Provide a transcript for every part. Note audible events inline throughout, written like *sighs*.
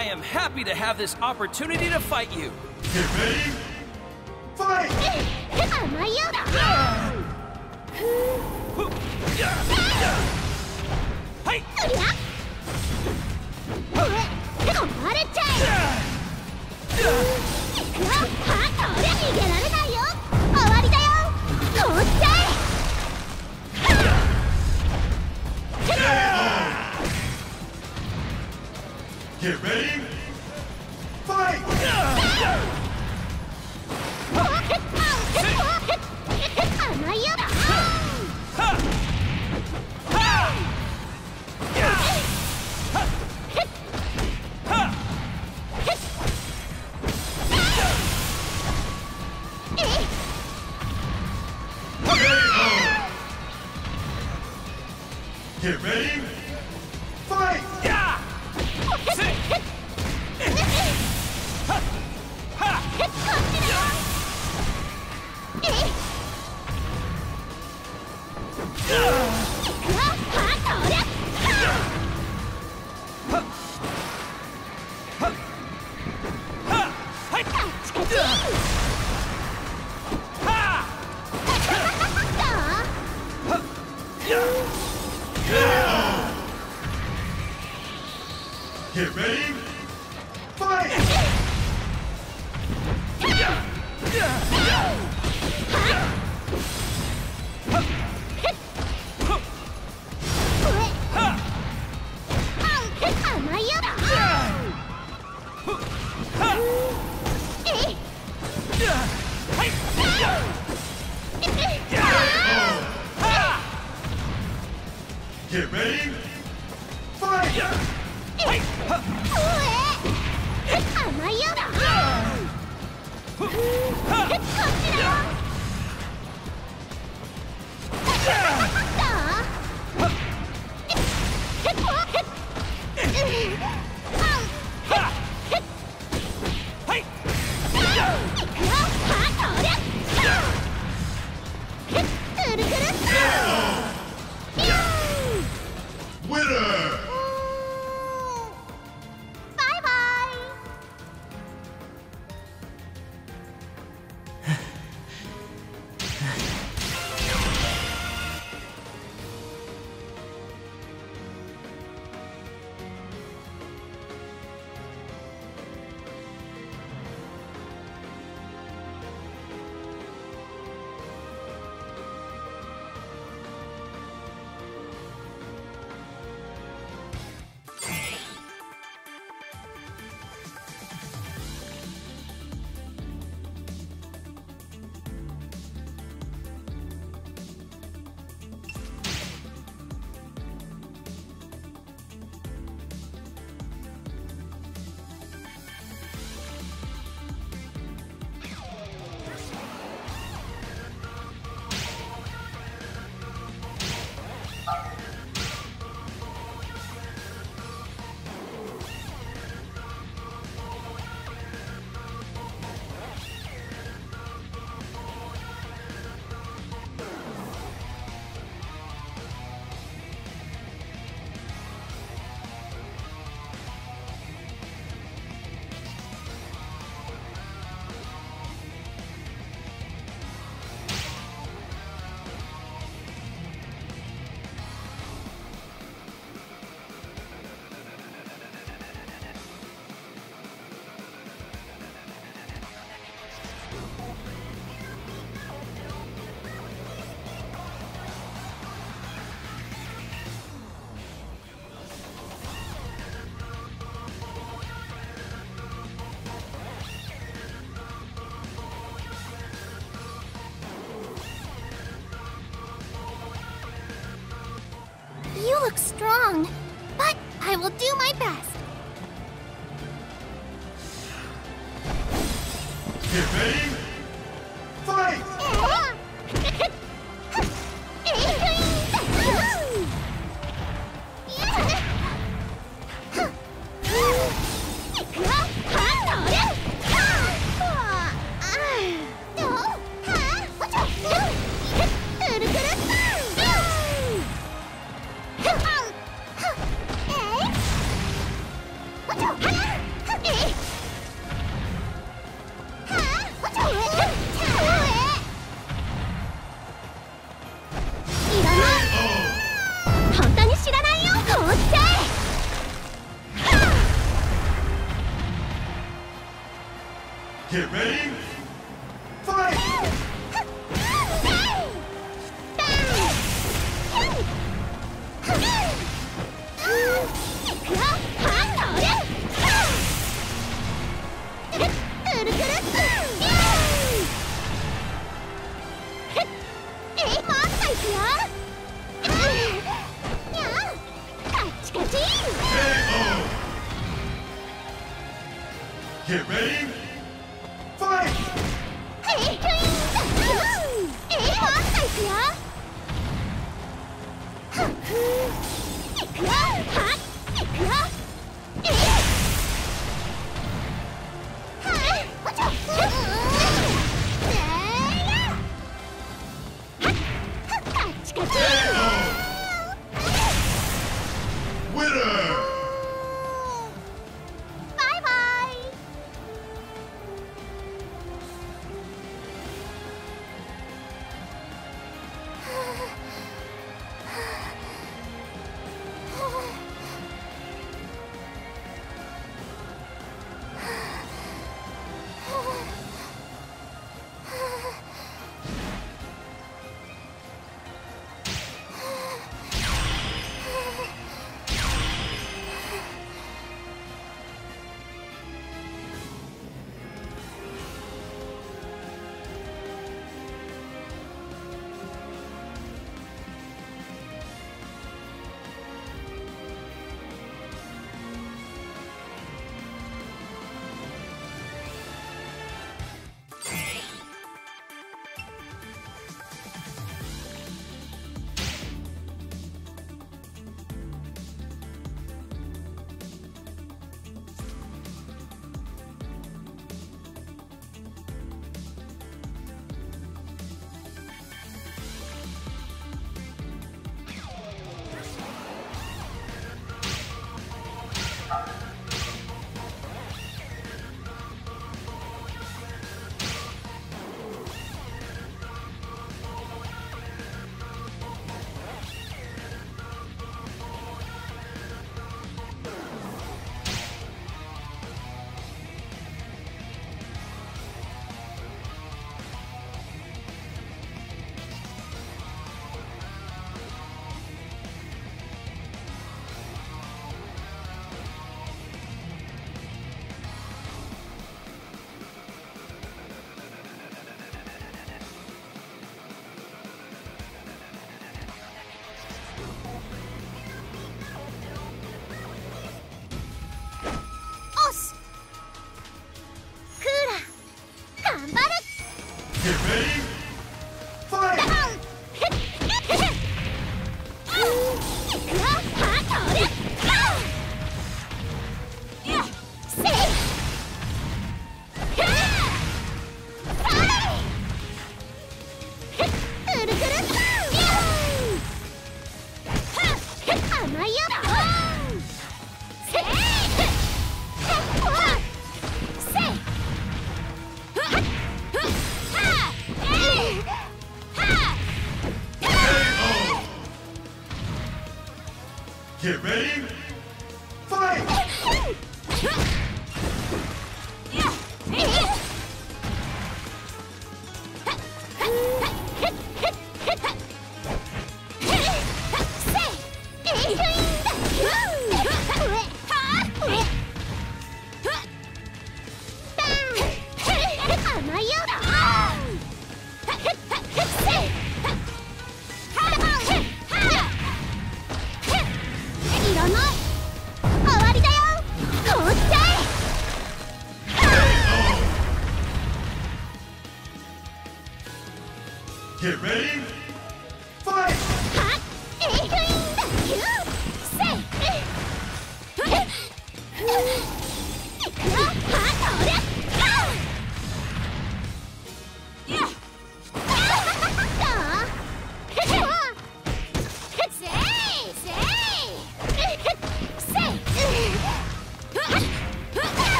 I am happy to have this opportunity to fight you. Ready?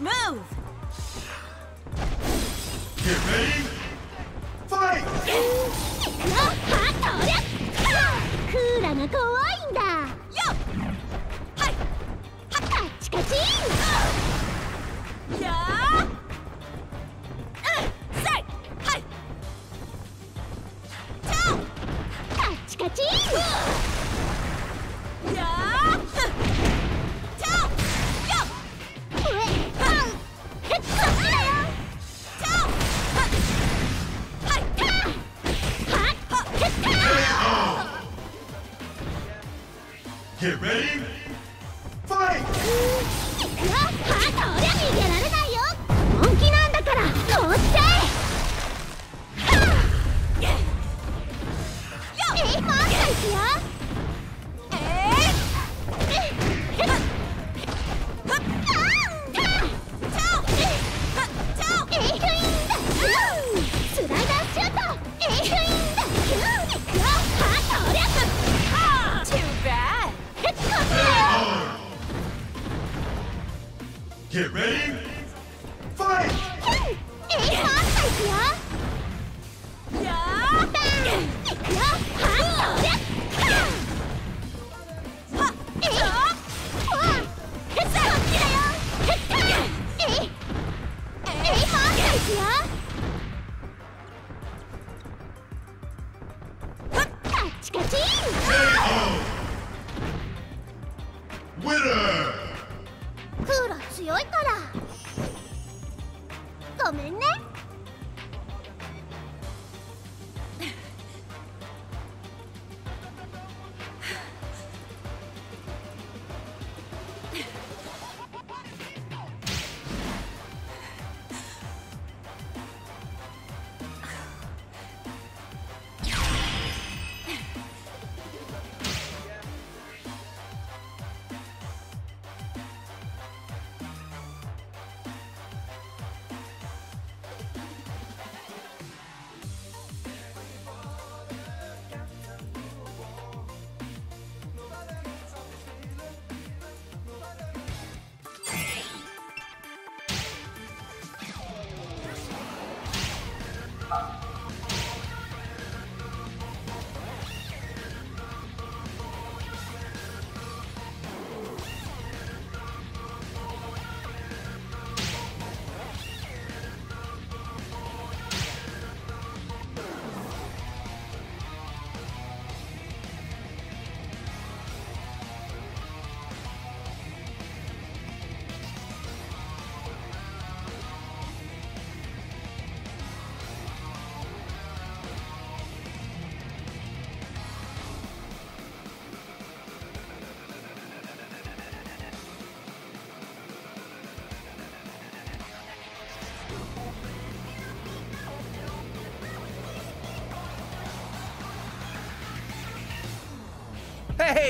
move!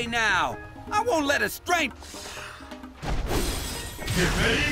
now! I won't let a strength. Get ready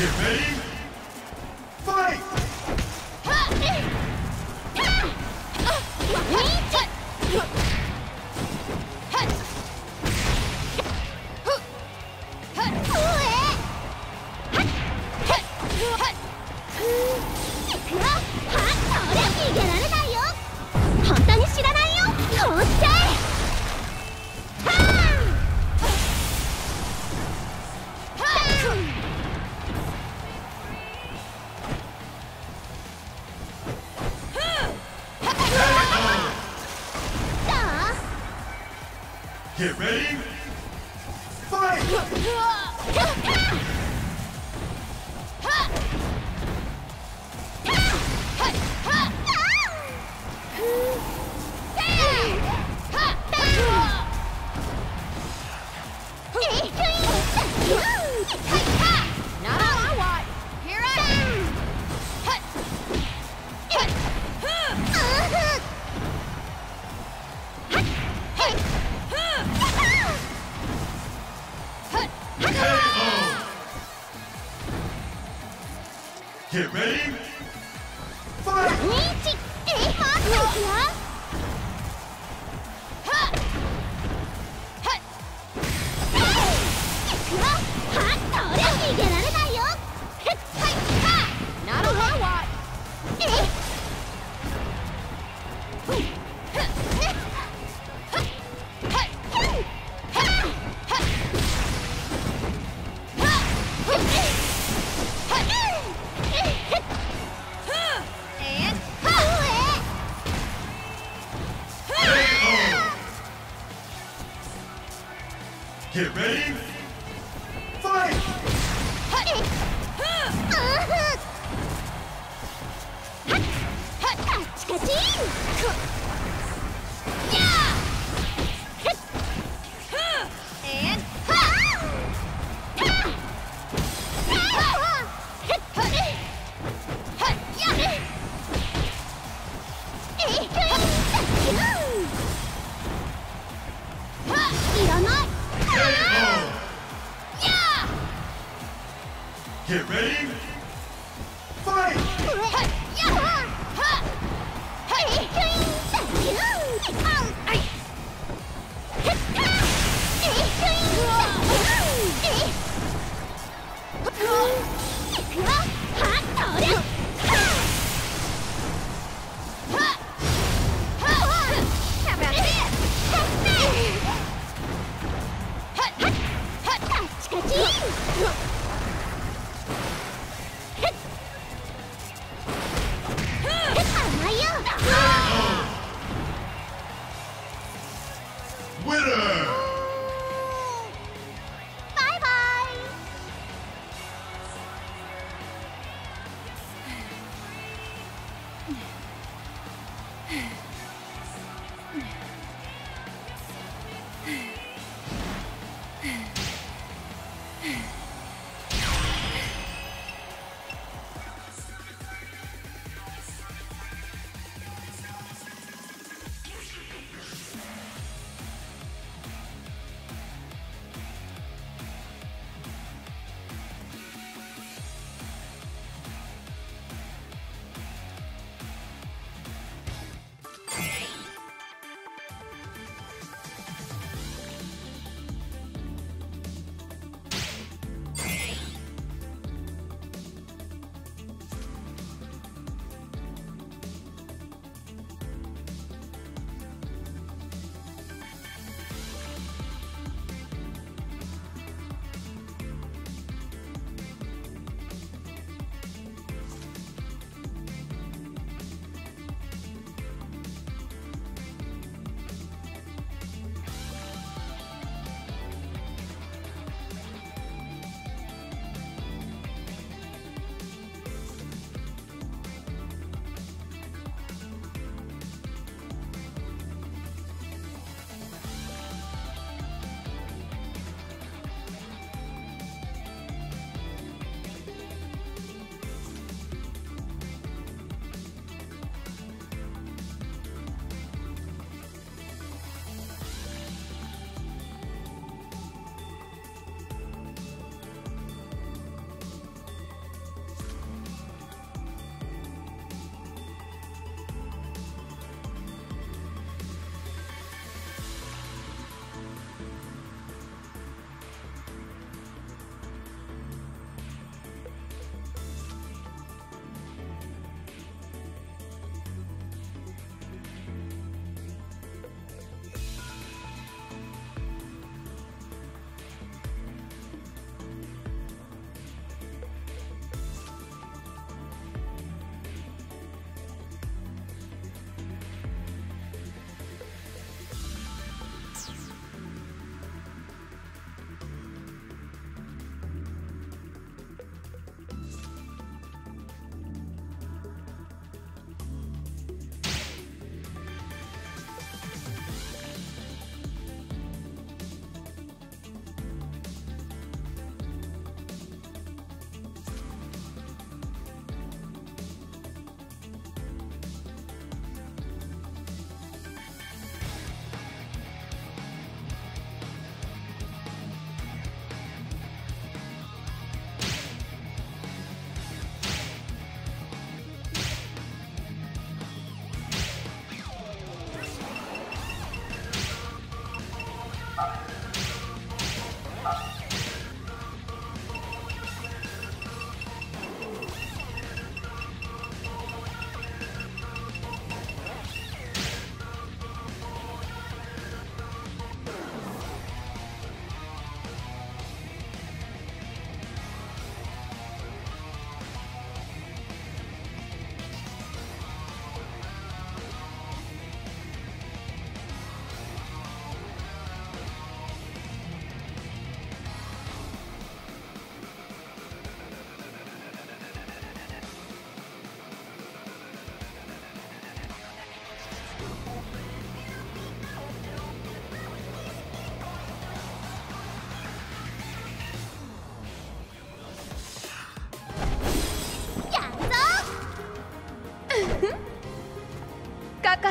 Get ready.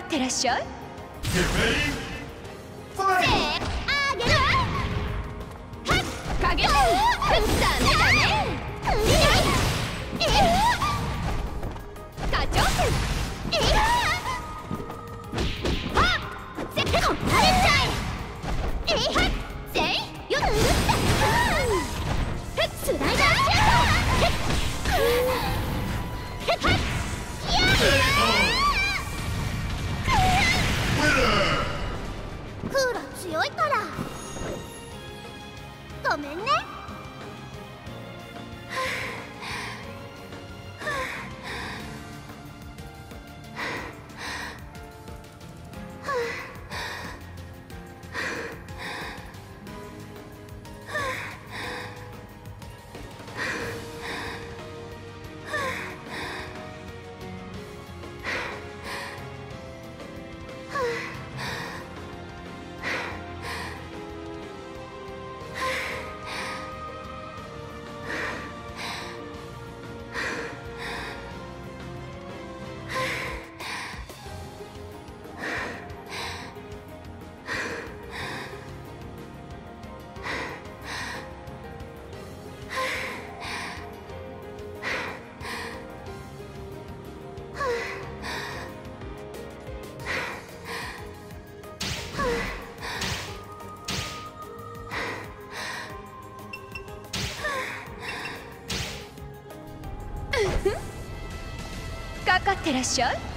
ってらっしゃい。ってらっしゃい。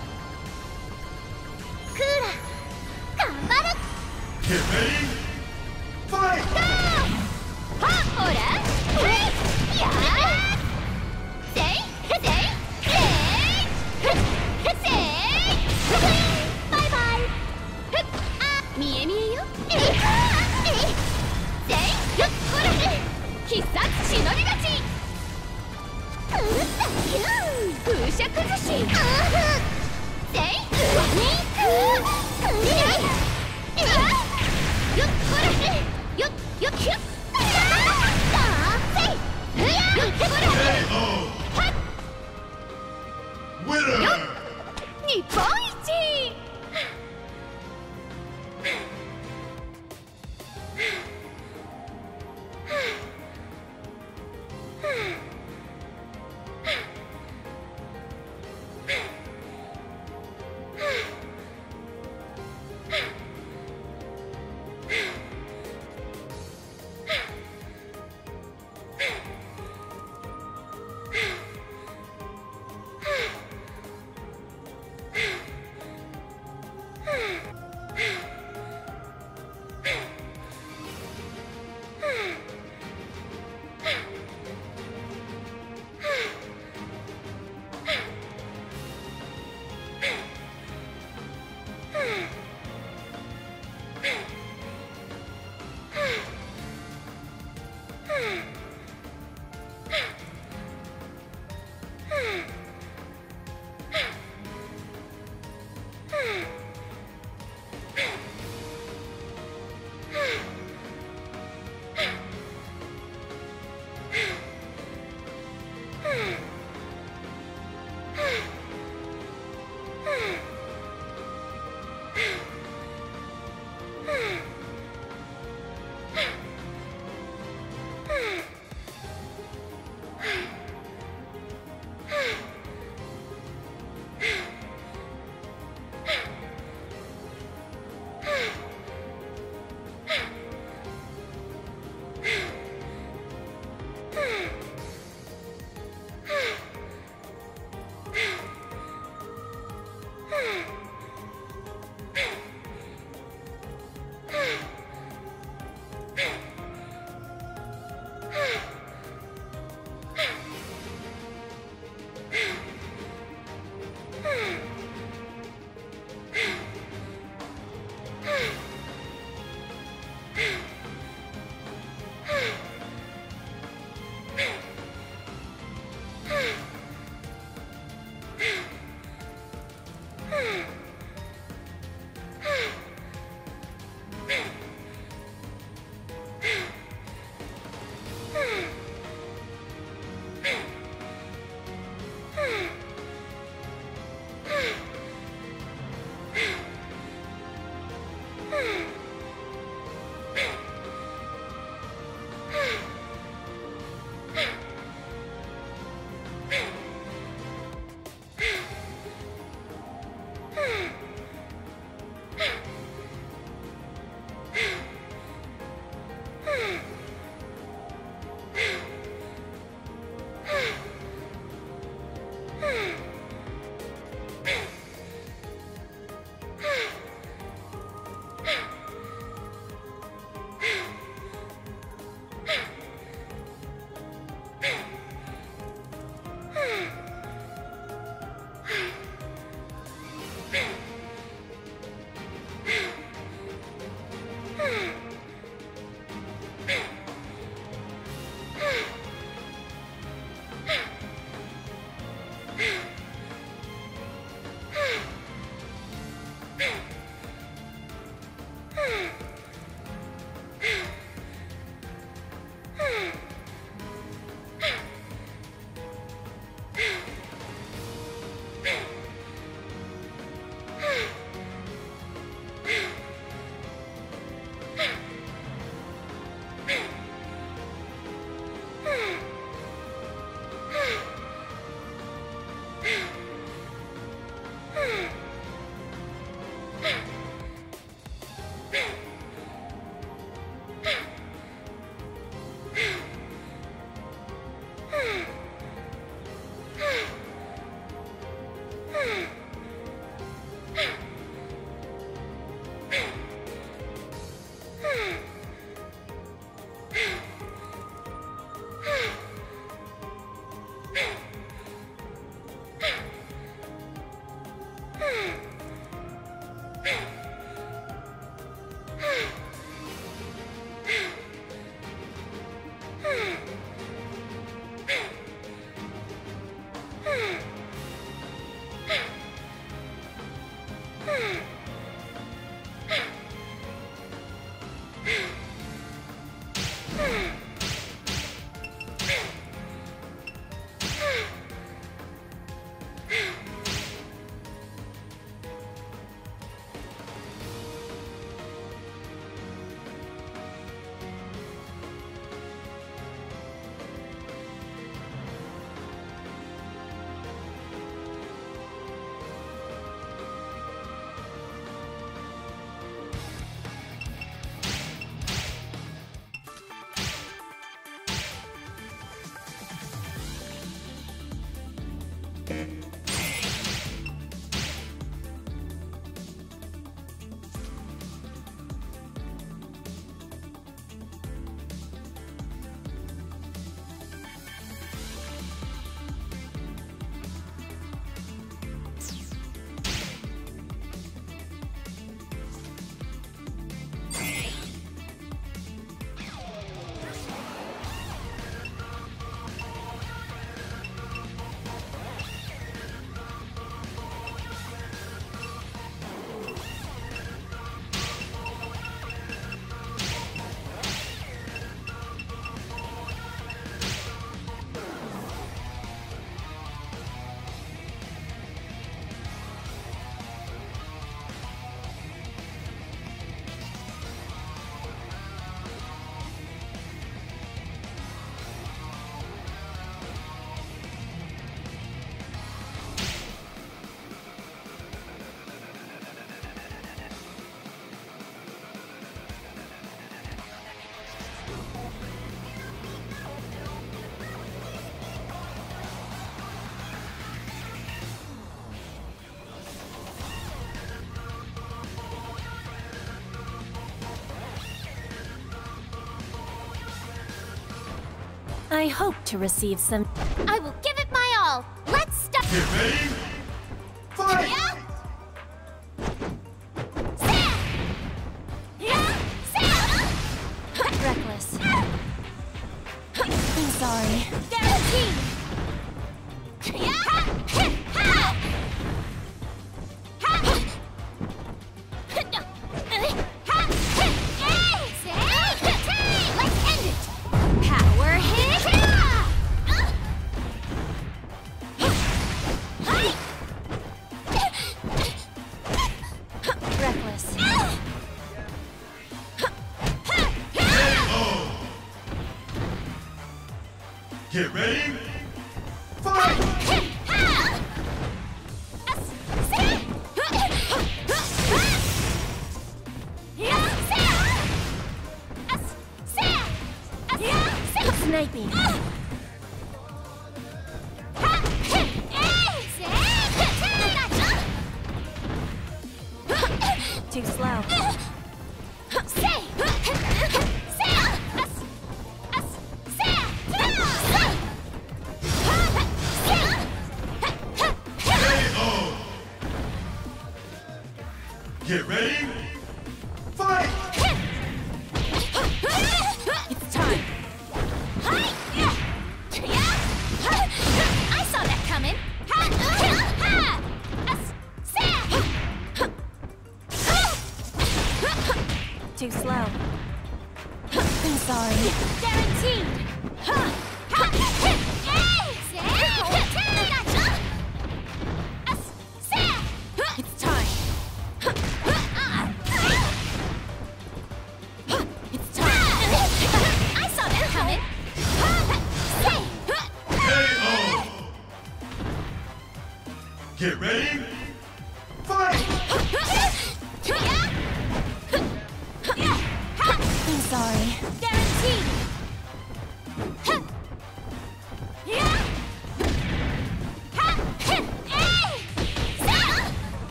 I hope to receive some... I will give it my all! Let's stop...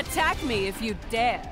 Attack me if you dare.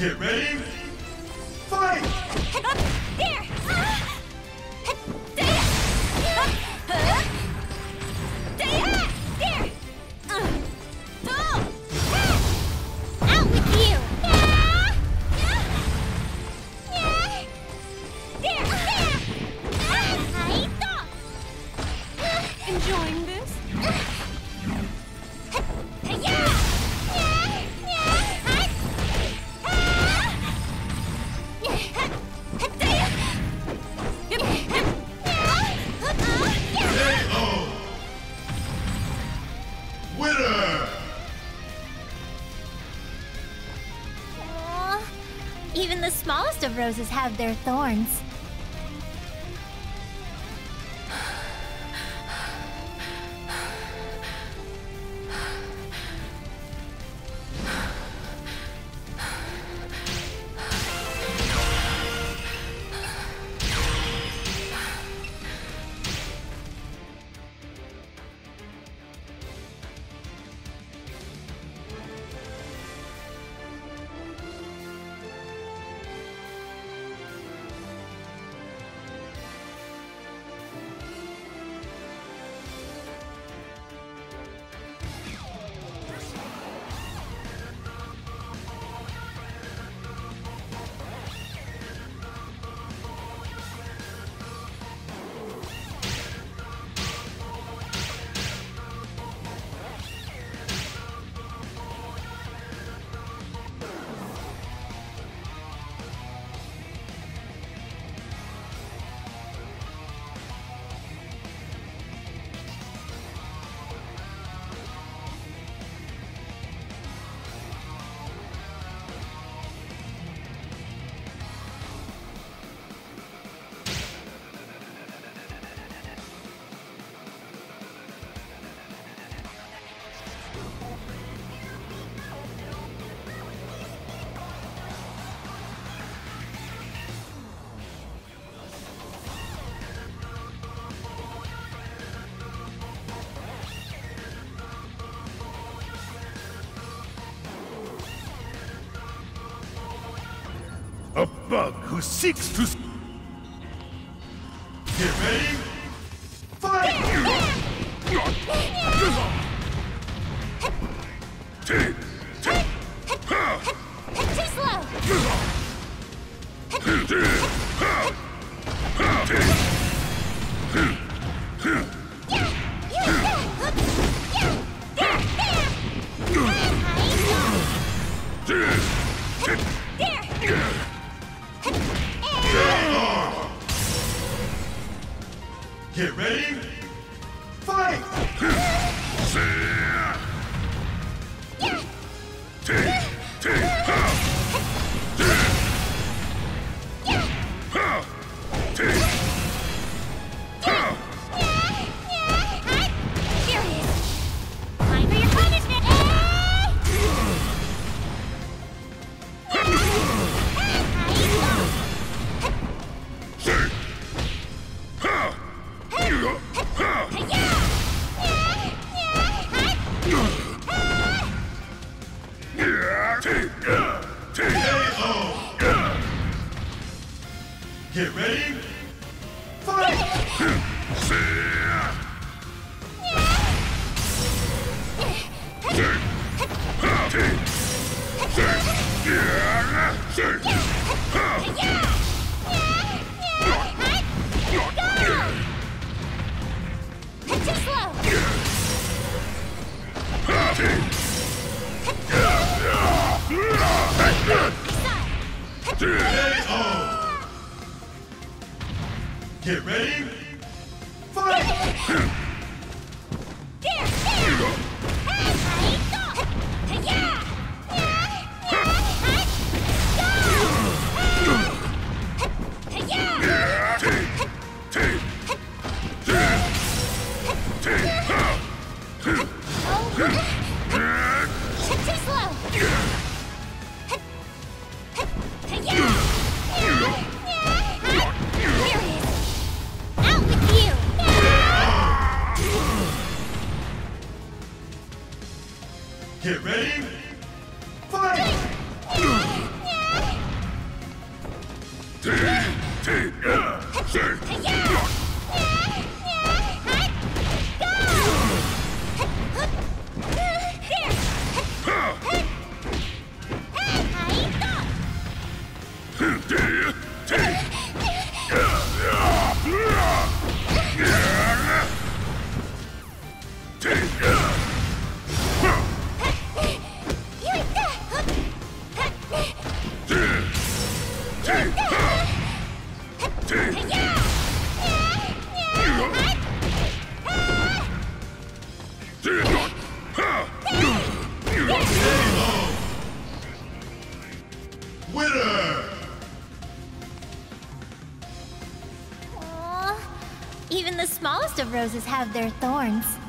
Get ready, fight! roses have their thorns. Six seeks to smallest of roses have their thorns.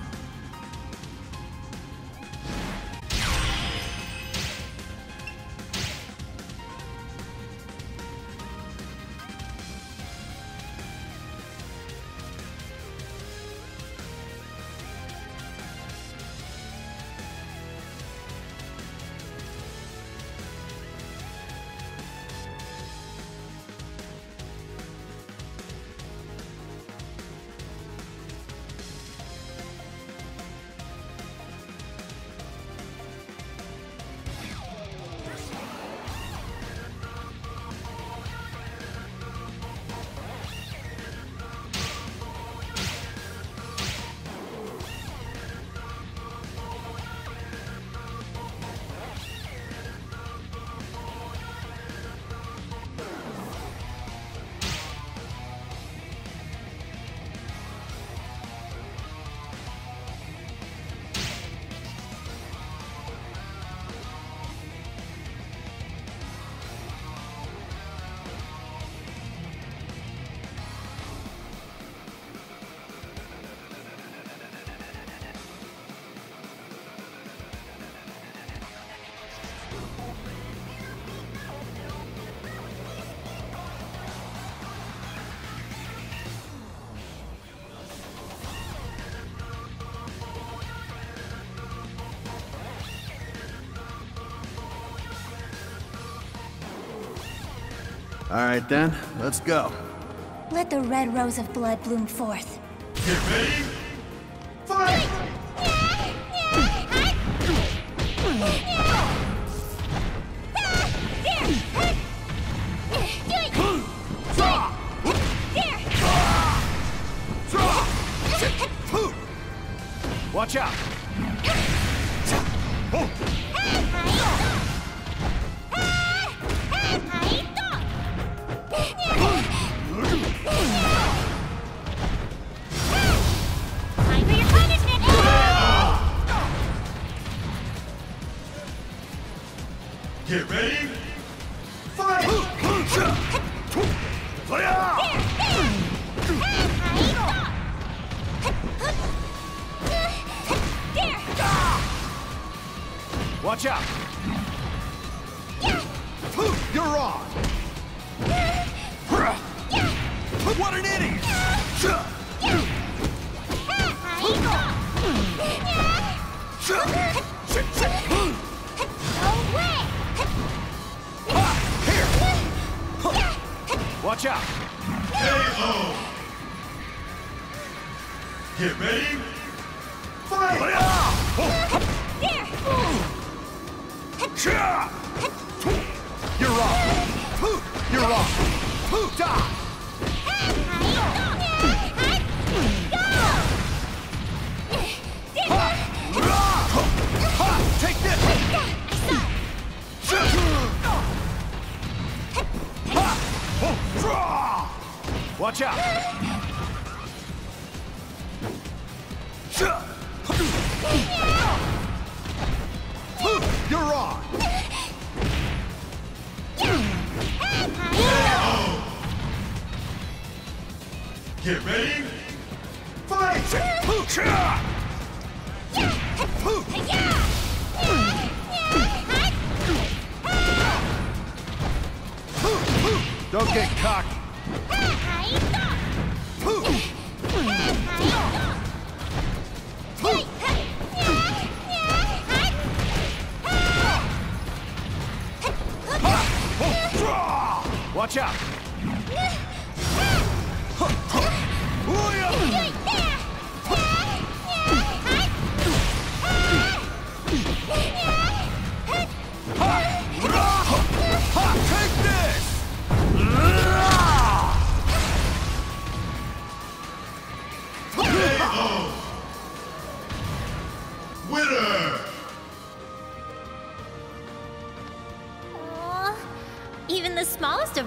right then, let's go. Let the red rose of blood bloom forth. Get ready Watch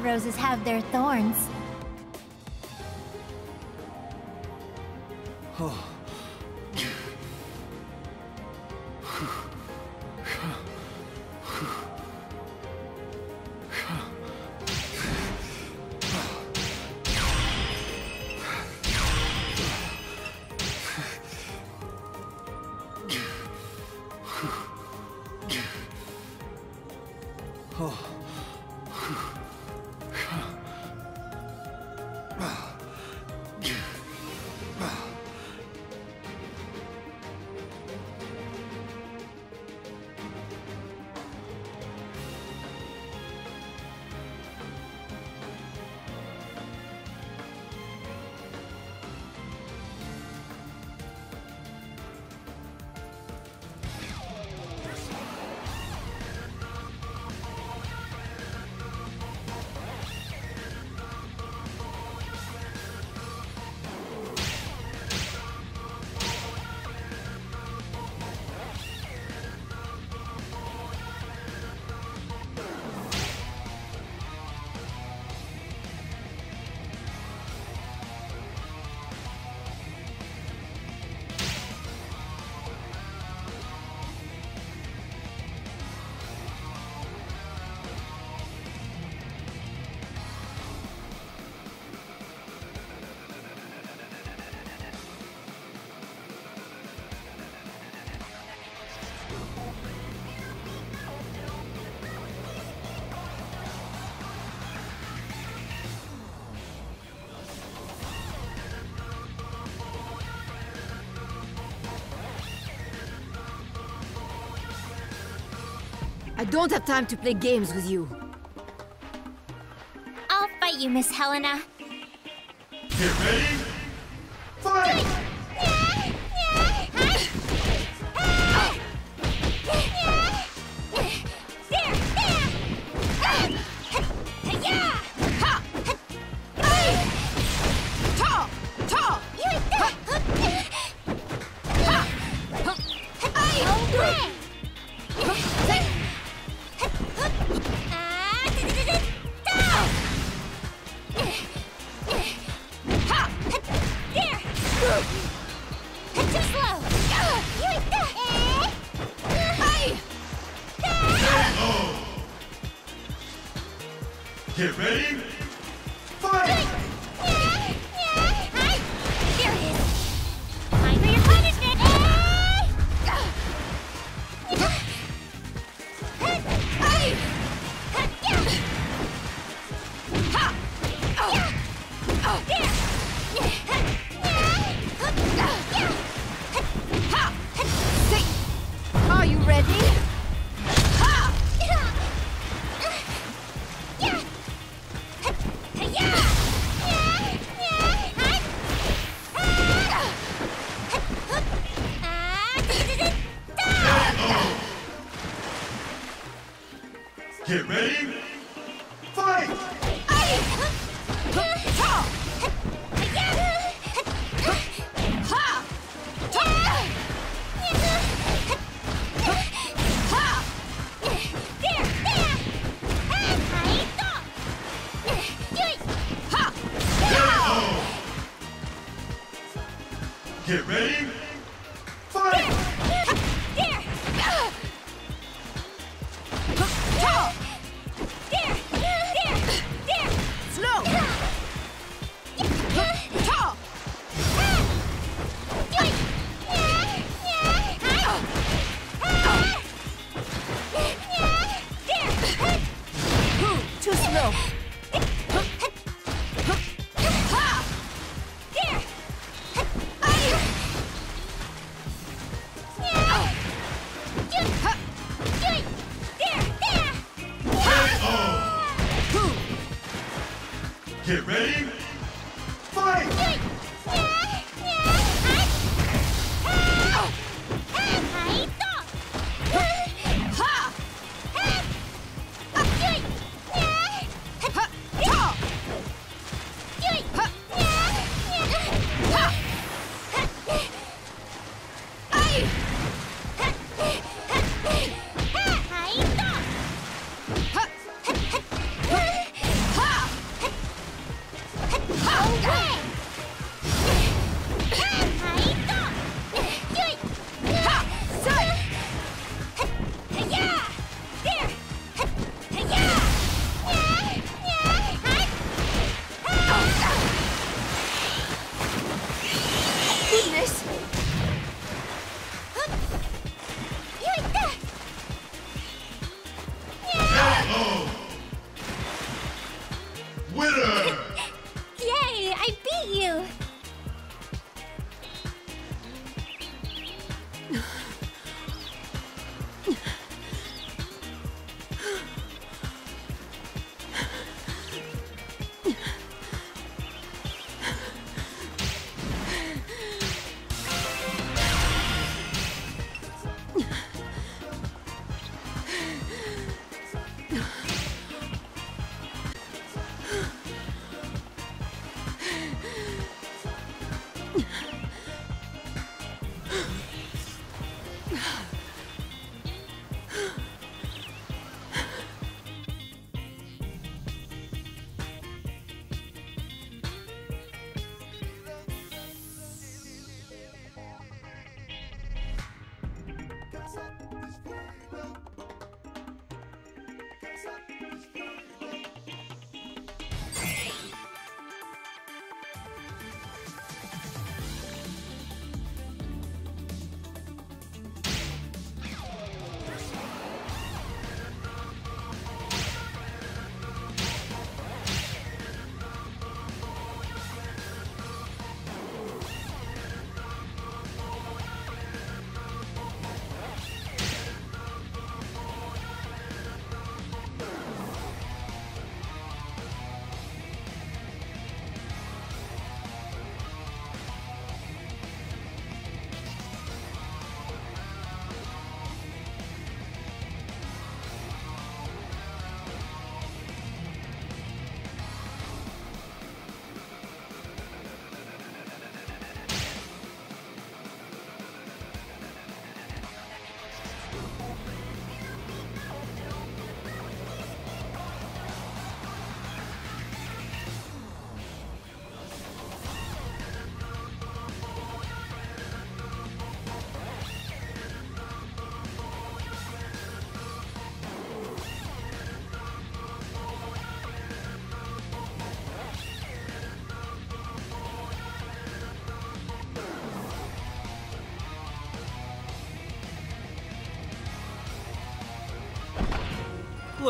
roses have their thorns. I don't have time to play games with you. I'll fight you, Miss Helena. Get ready.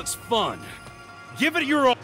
Looks fun. Give it your all.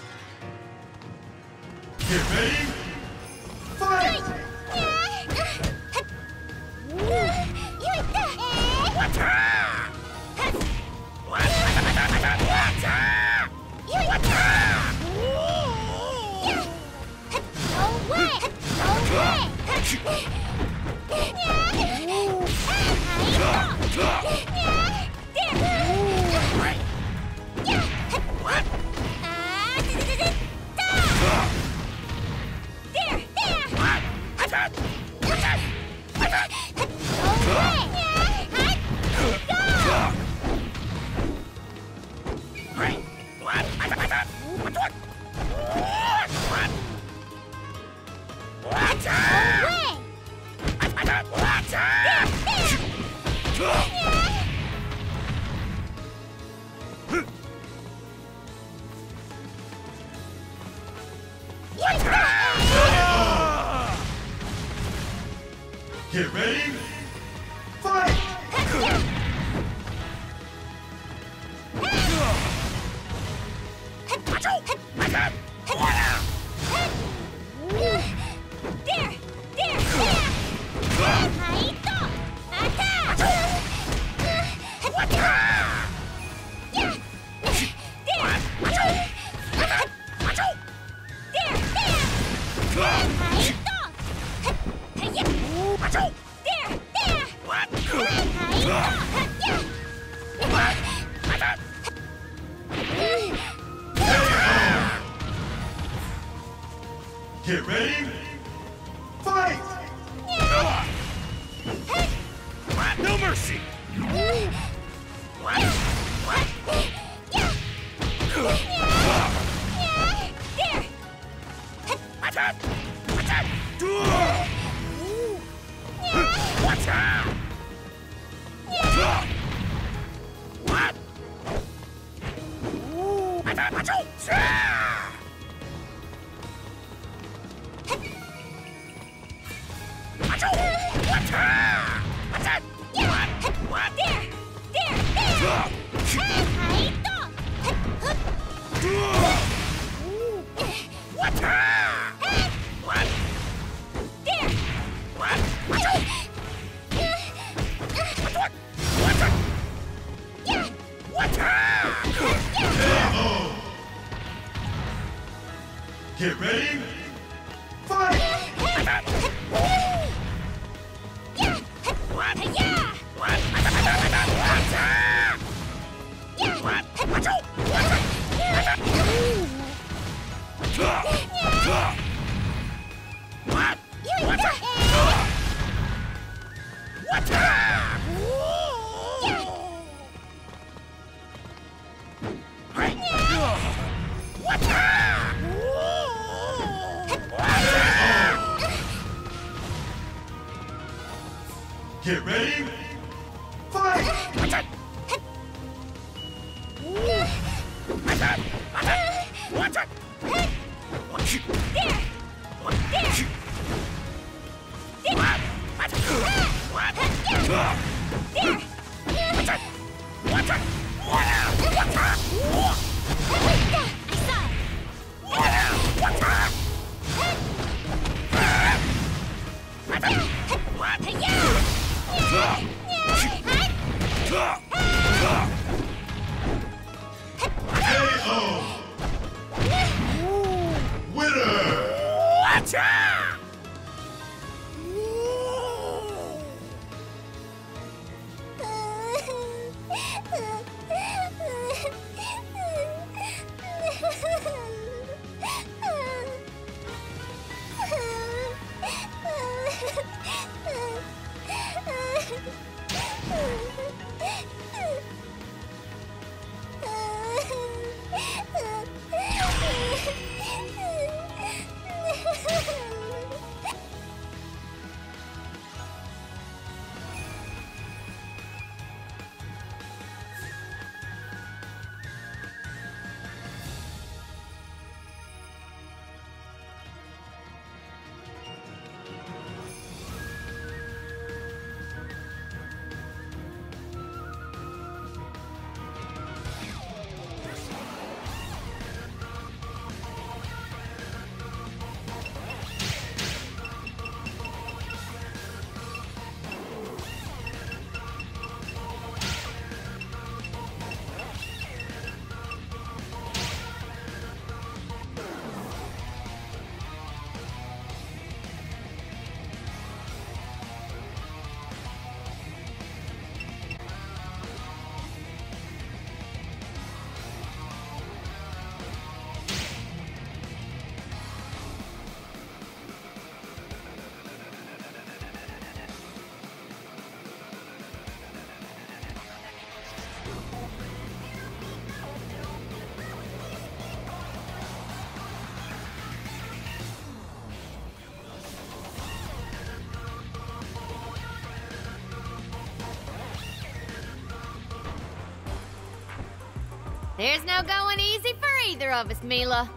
There's no going easy for either of us, Mila.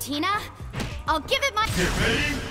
Tina, I'll give it my- Get ready,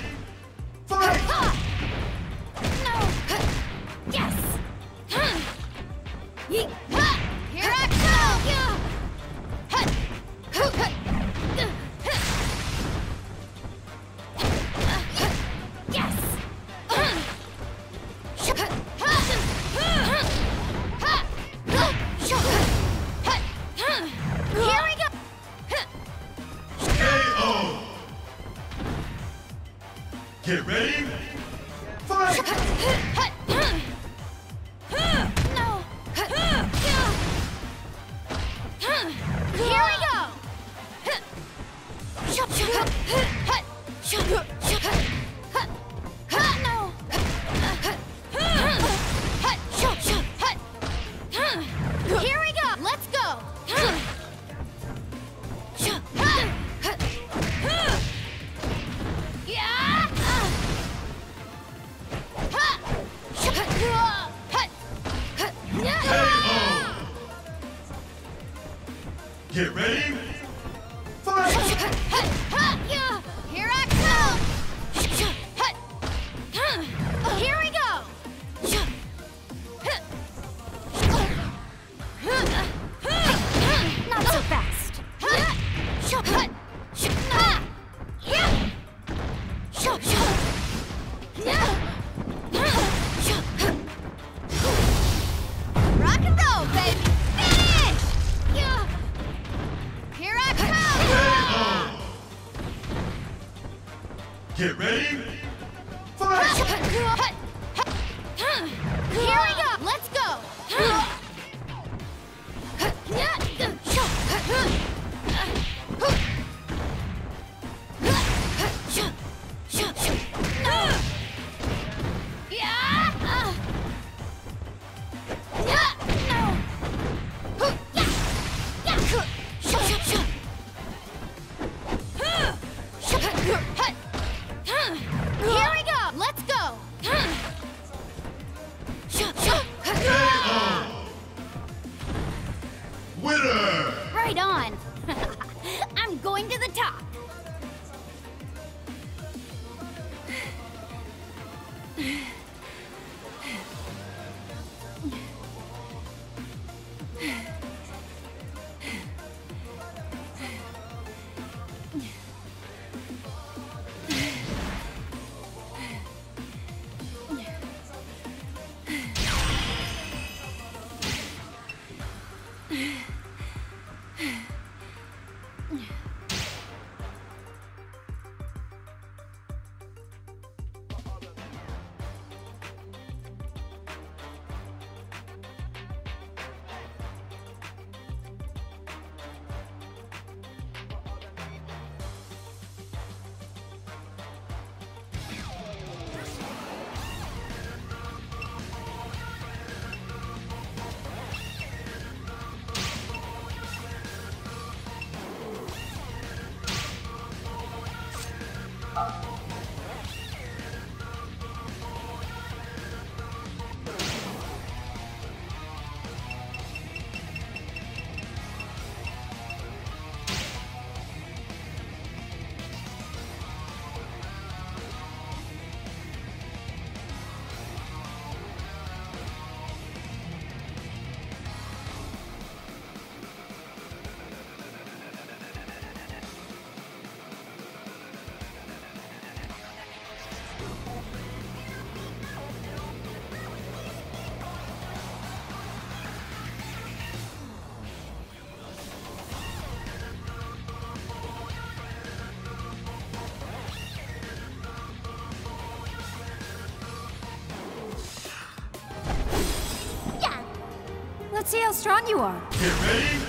strong you are. Get ready.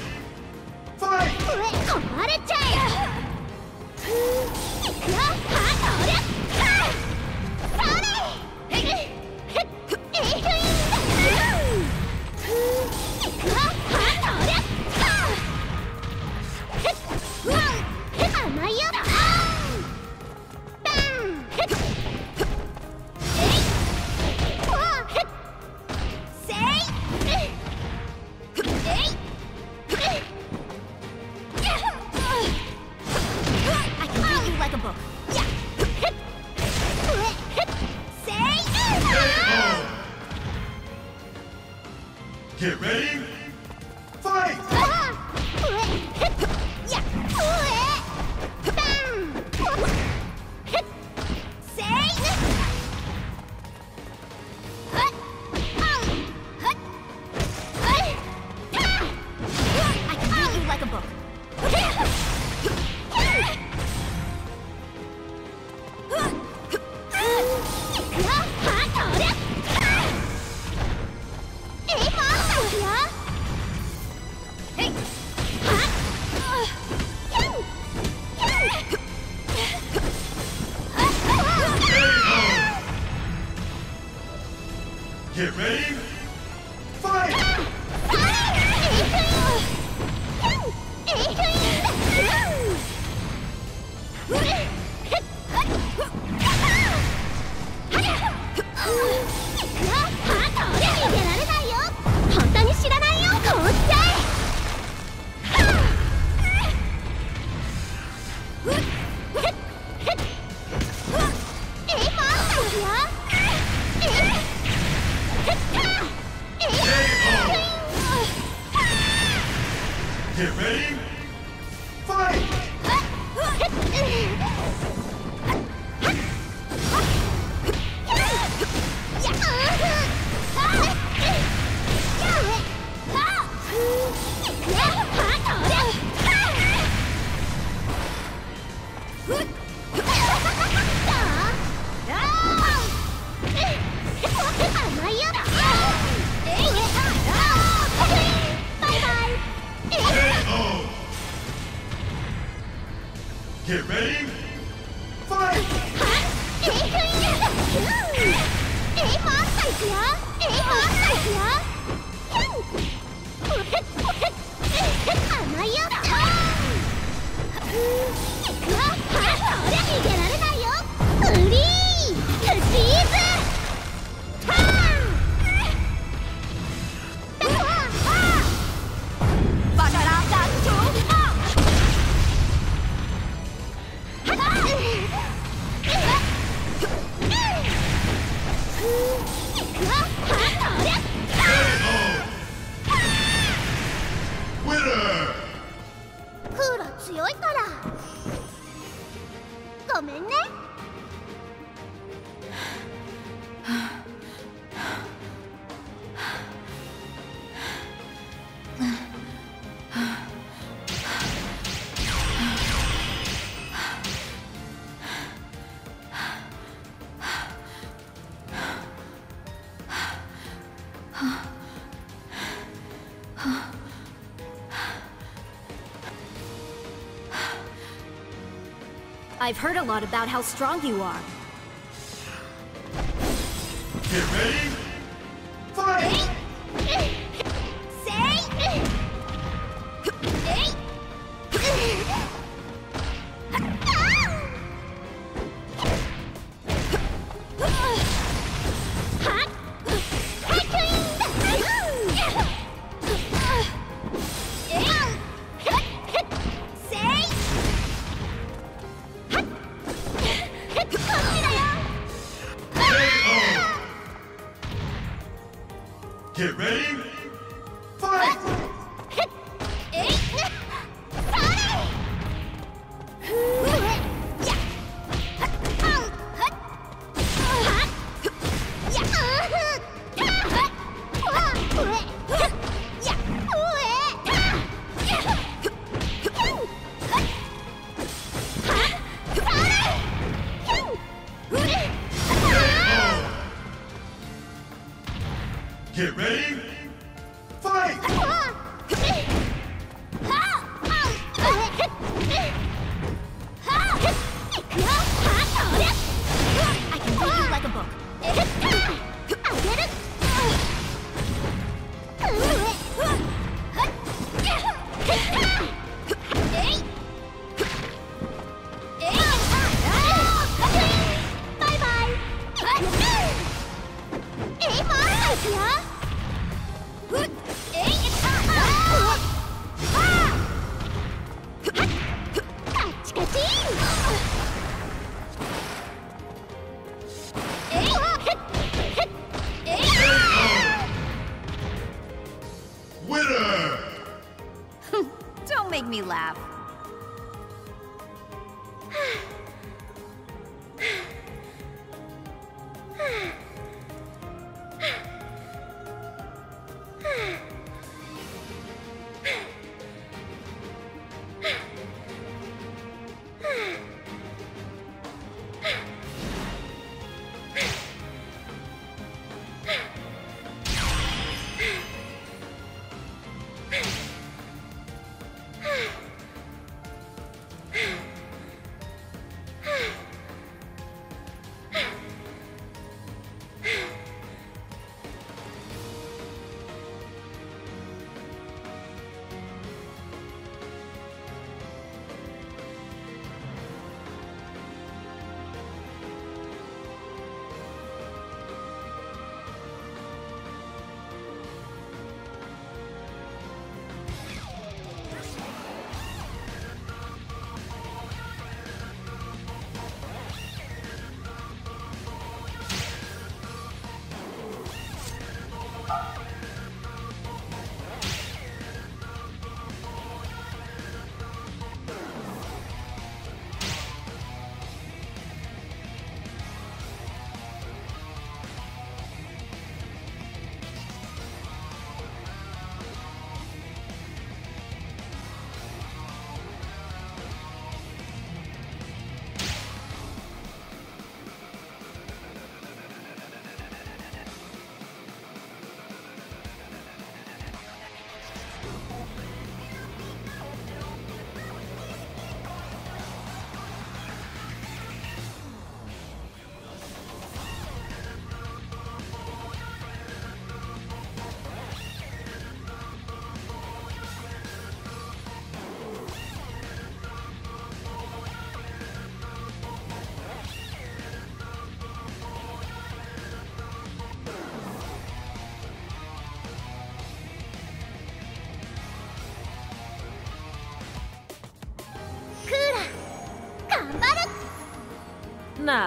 I've heard a lot about how strong you are.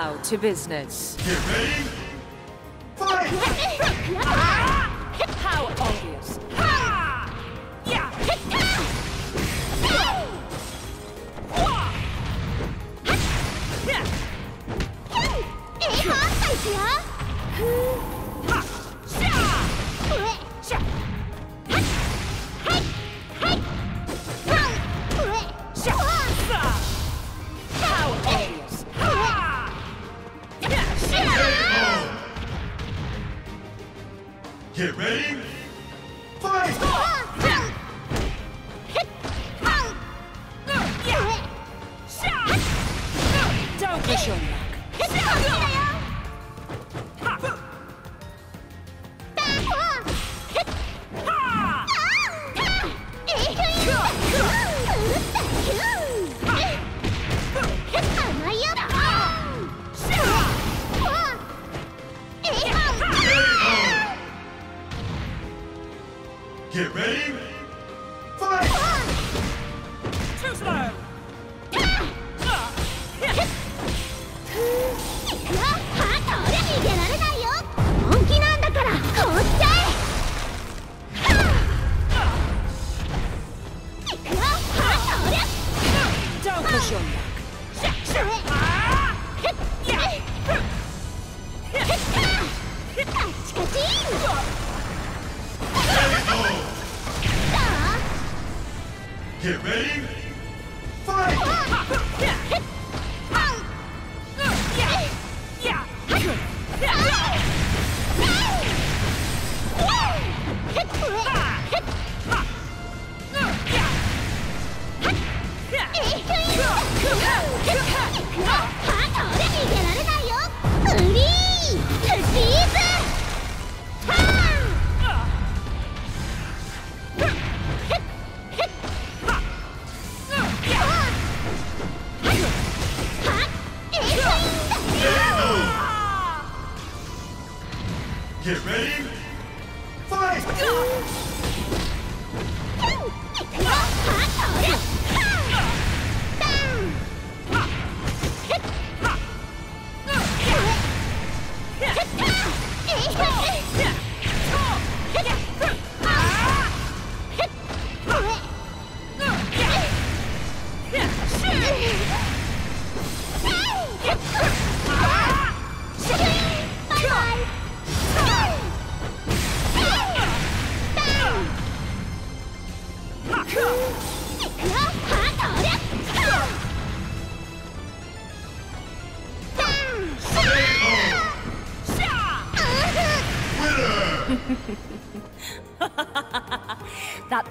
Now to business.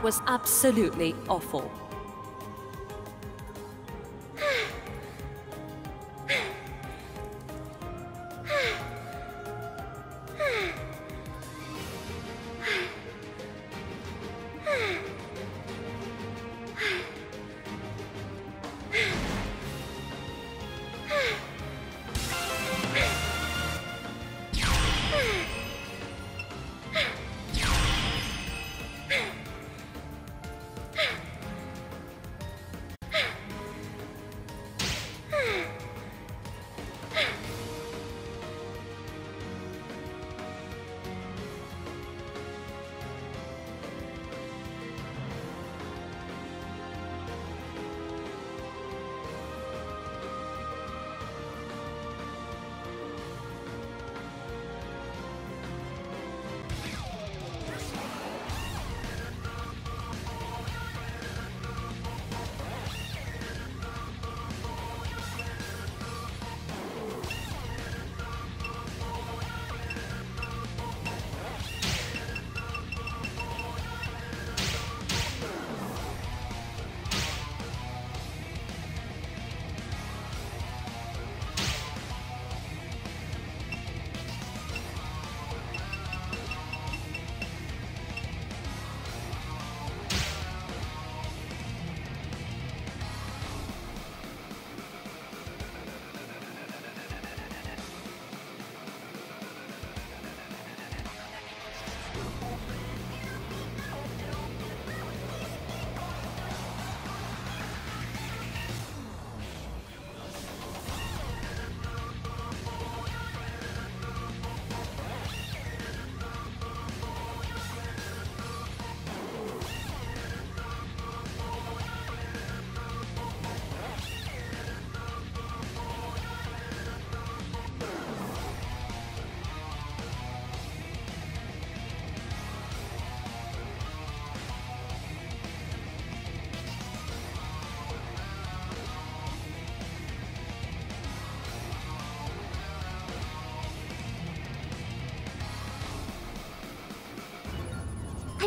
Was absolutely awful.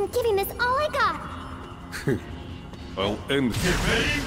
I'm giving this all I got. *laughs* I'll end Get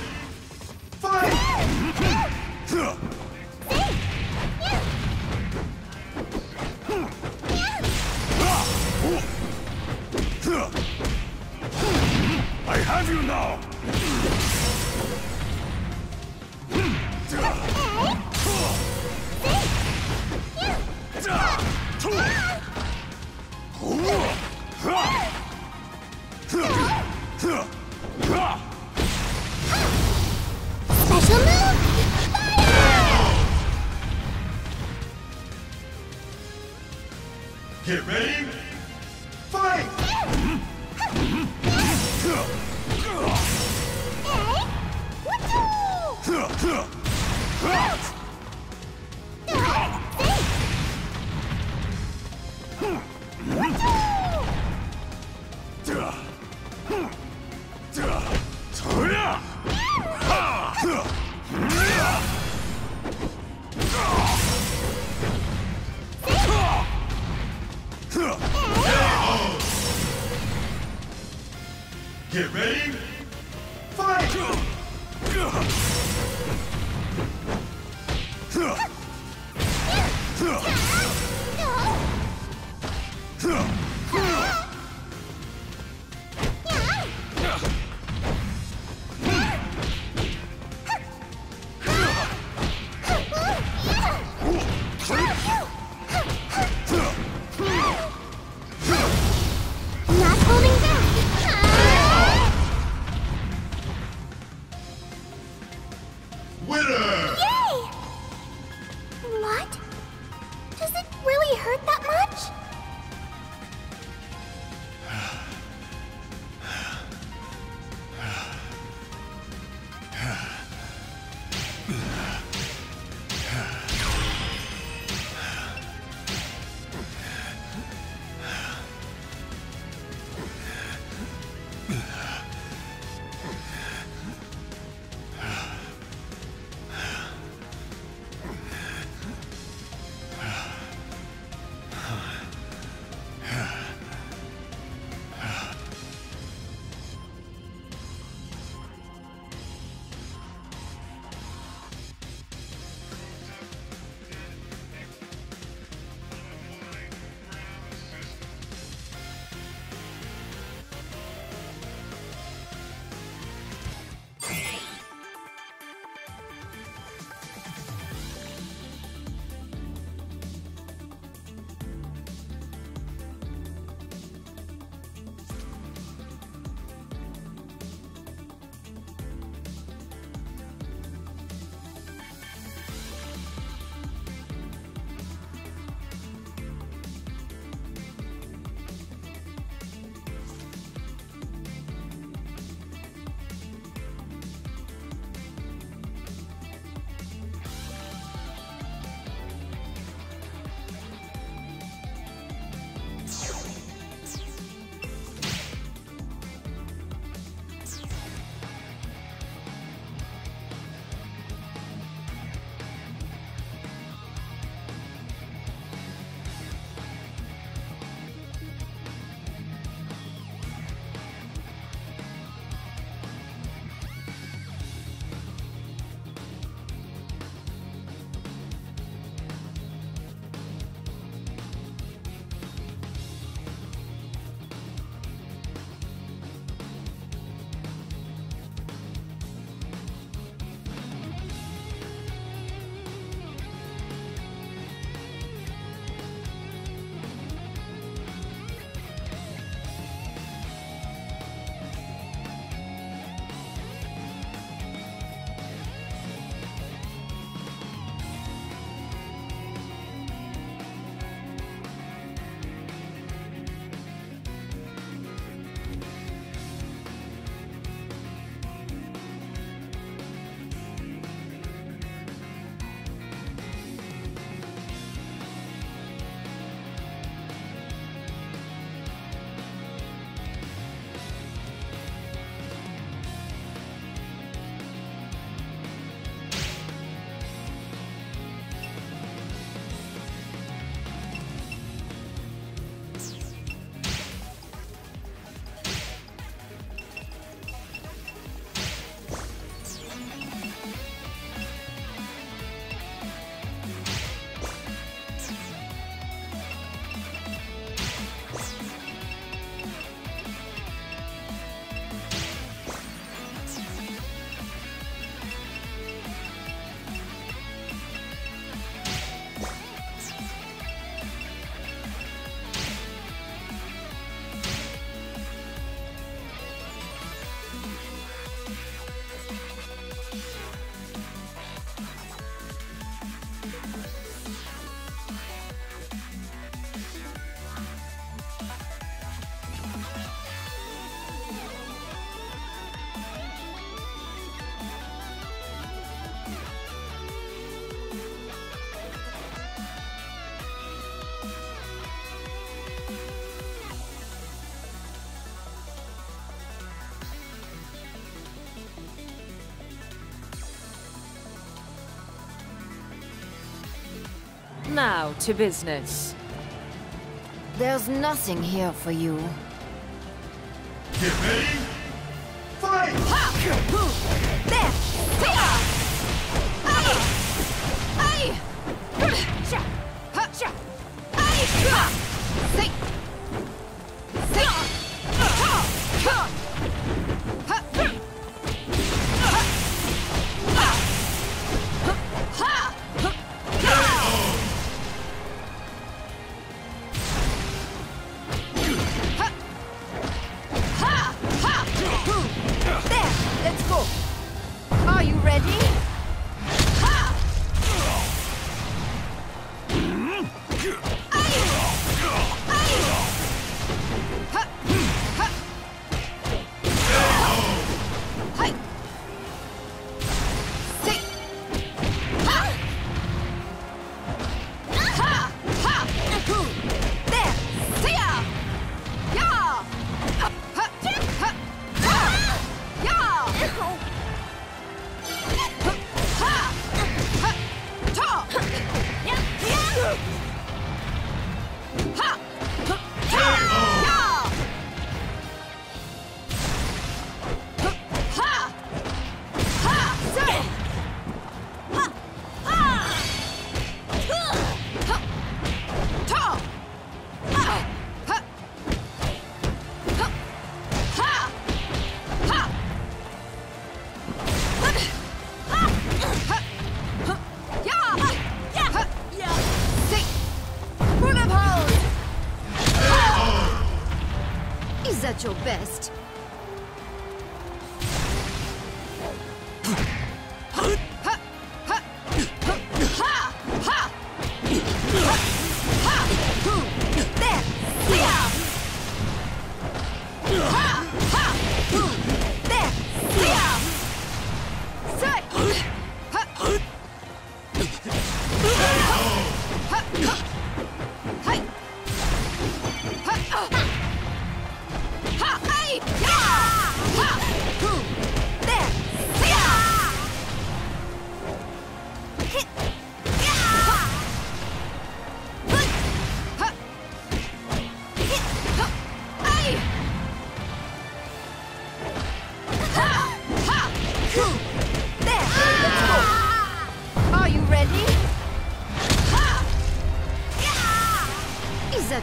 Now to business. There's nothing here for you.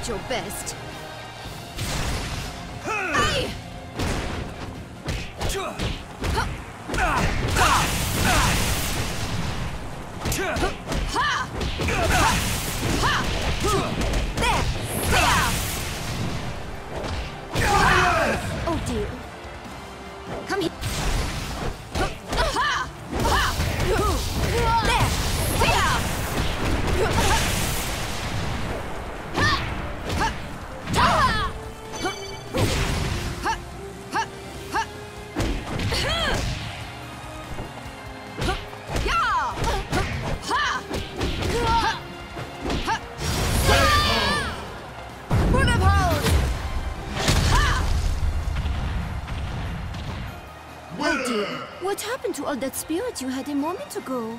your best. all that spirit you had a moment ago.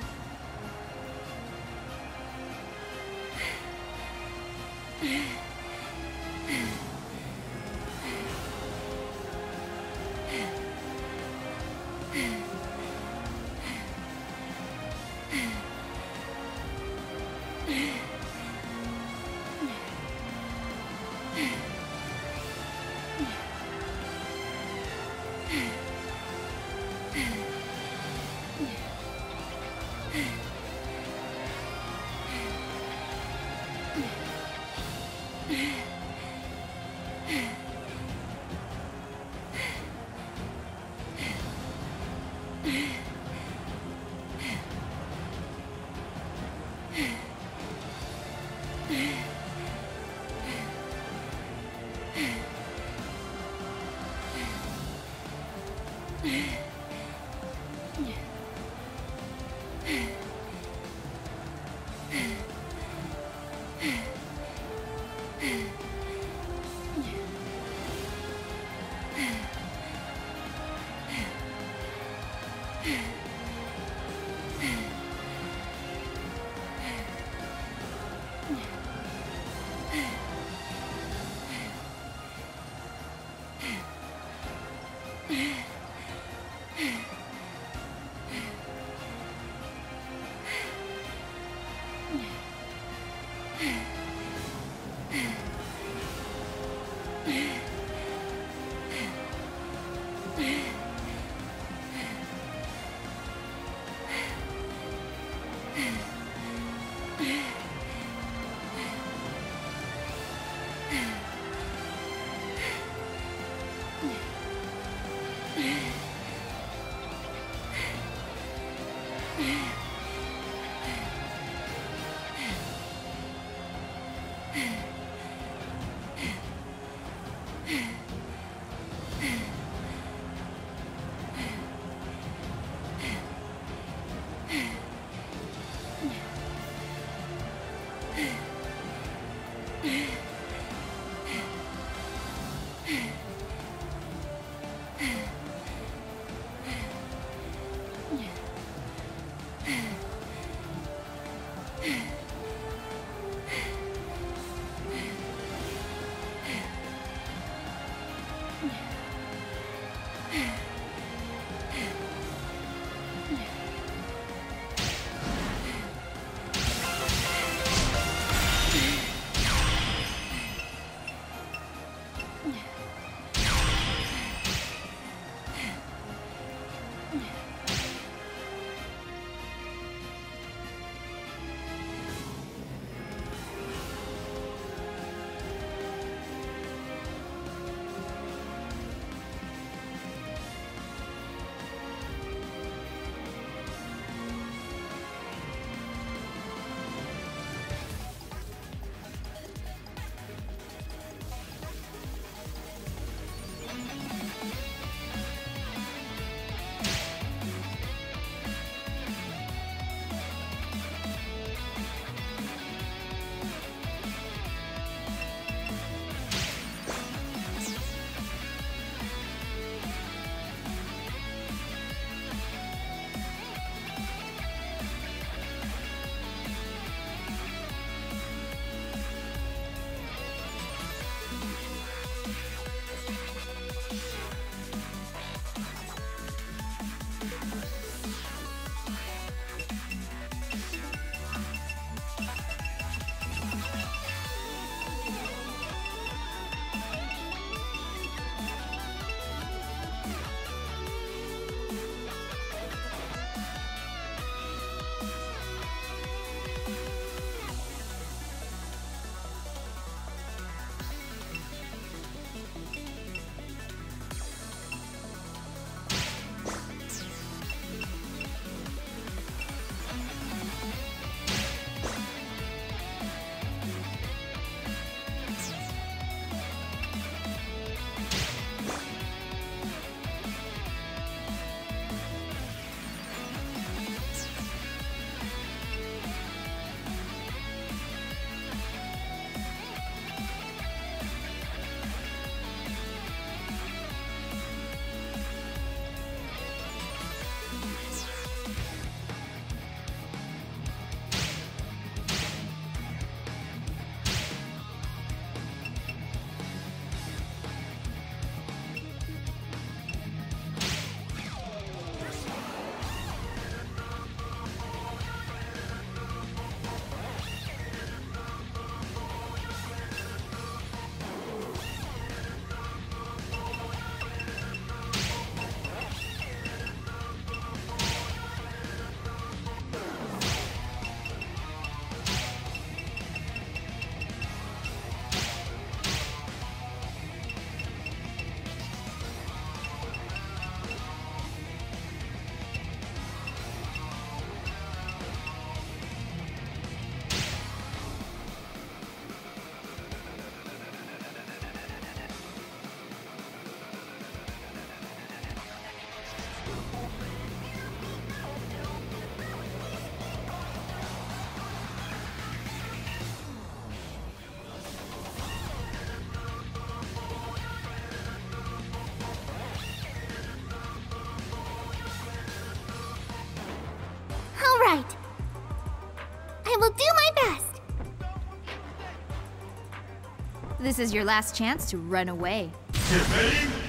This is your last chance to run away. Get ready.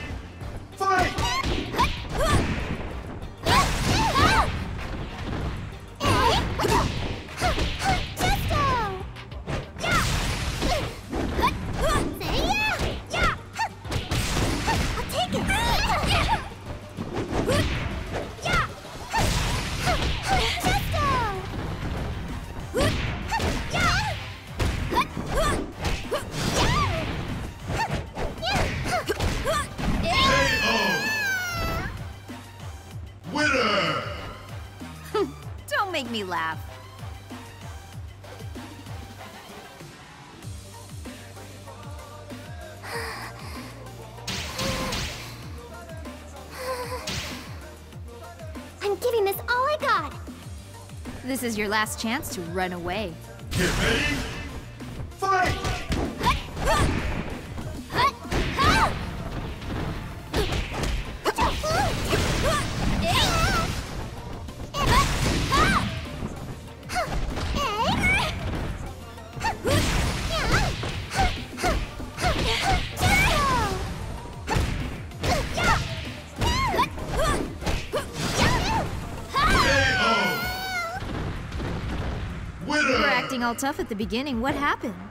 This is your last chance to run away. Get ready. All tough at the beginning. What happened?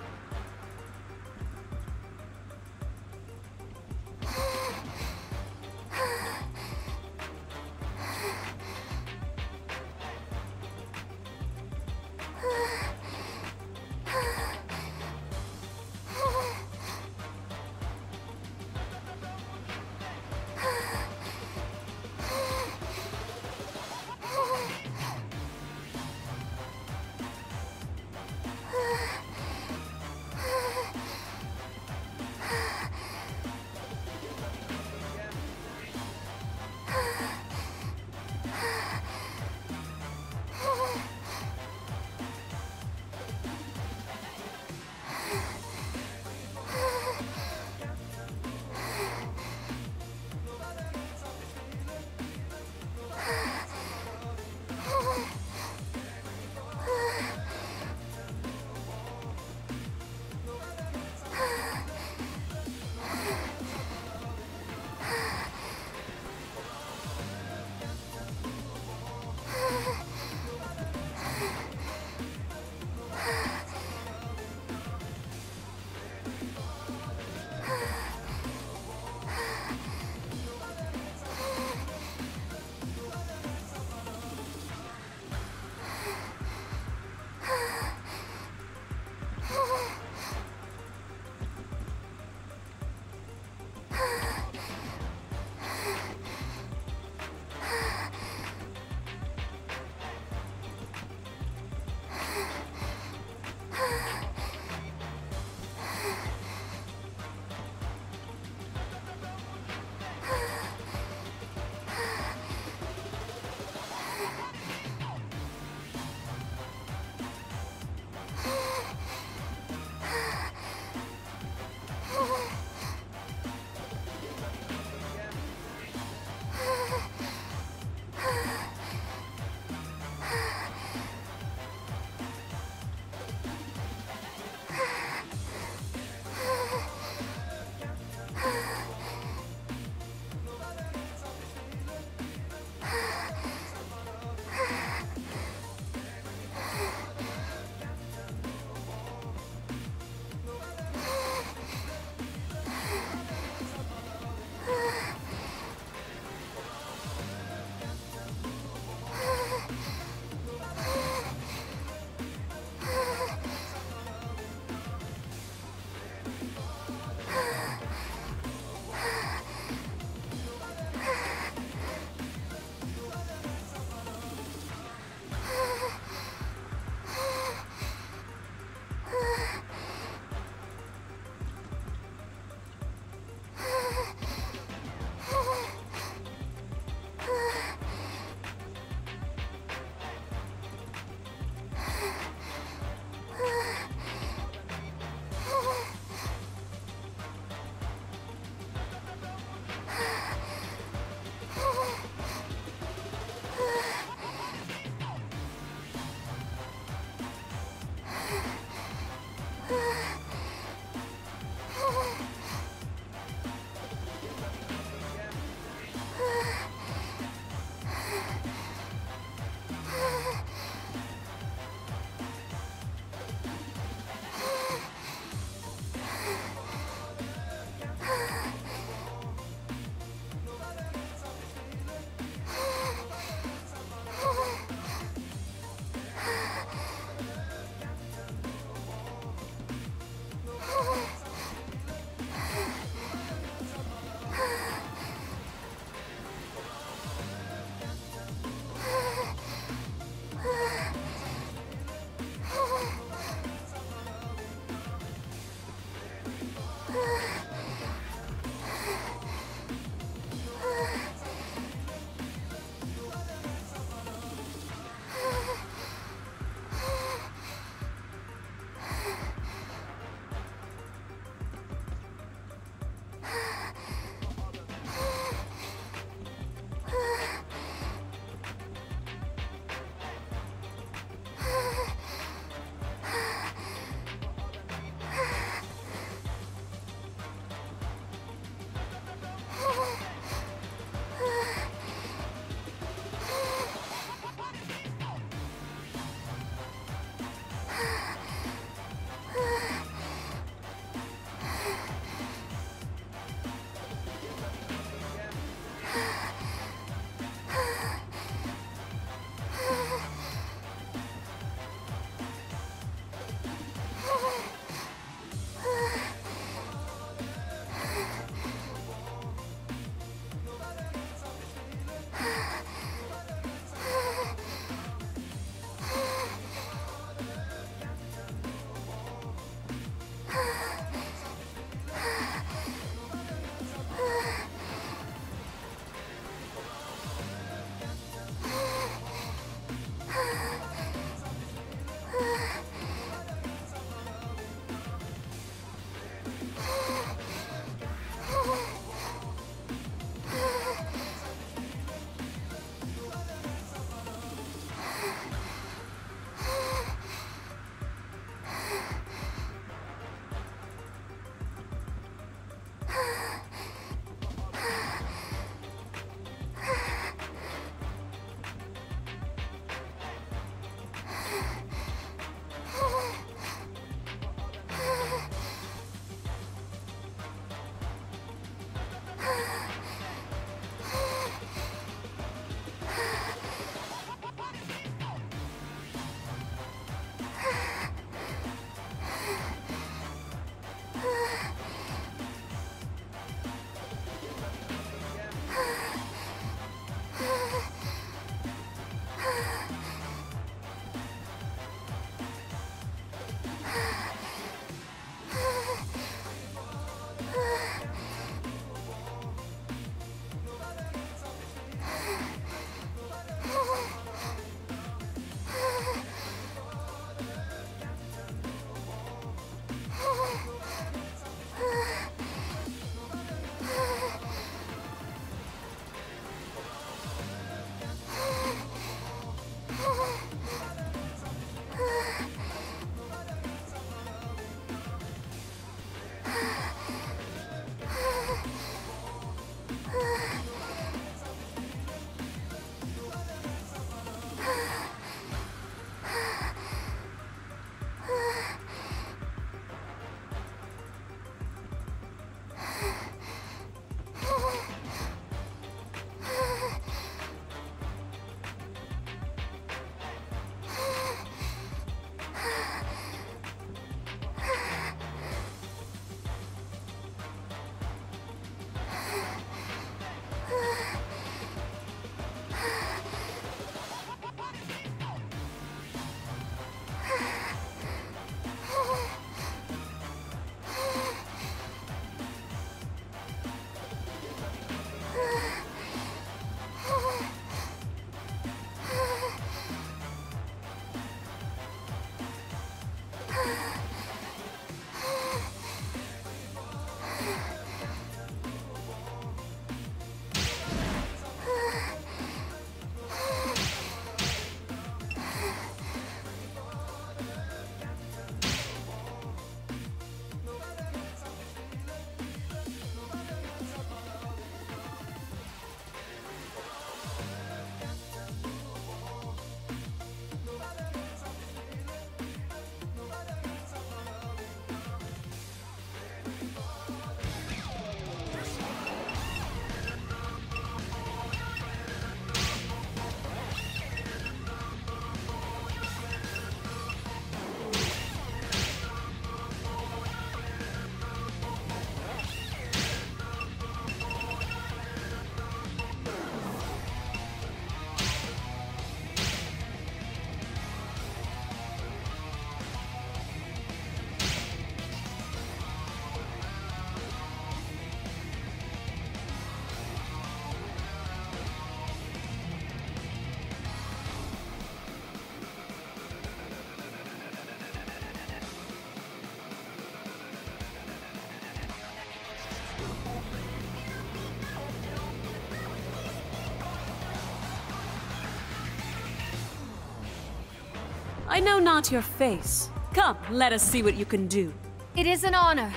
I know not your face. Come, let us see what you can do. It is an honor.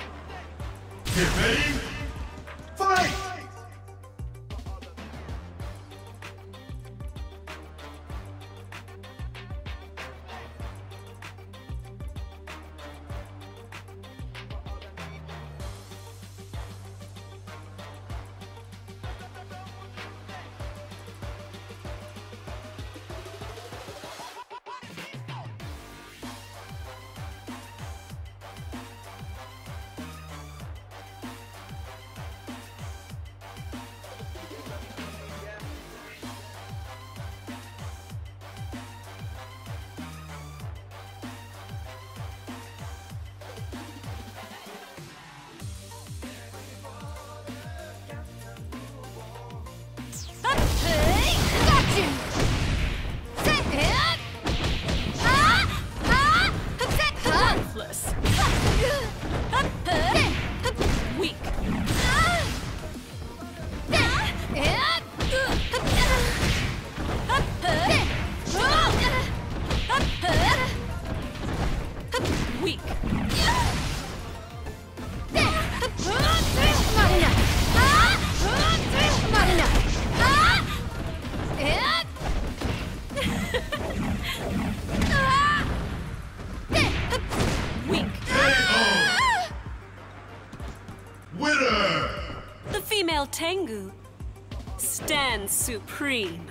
Supreme.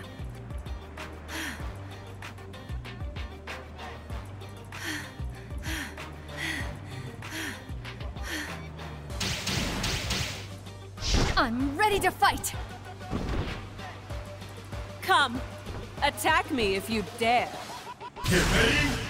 I'm ready to fight! Come, attack me if you dare. Get ready.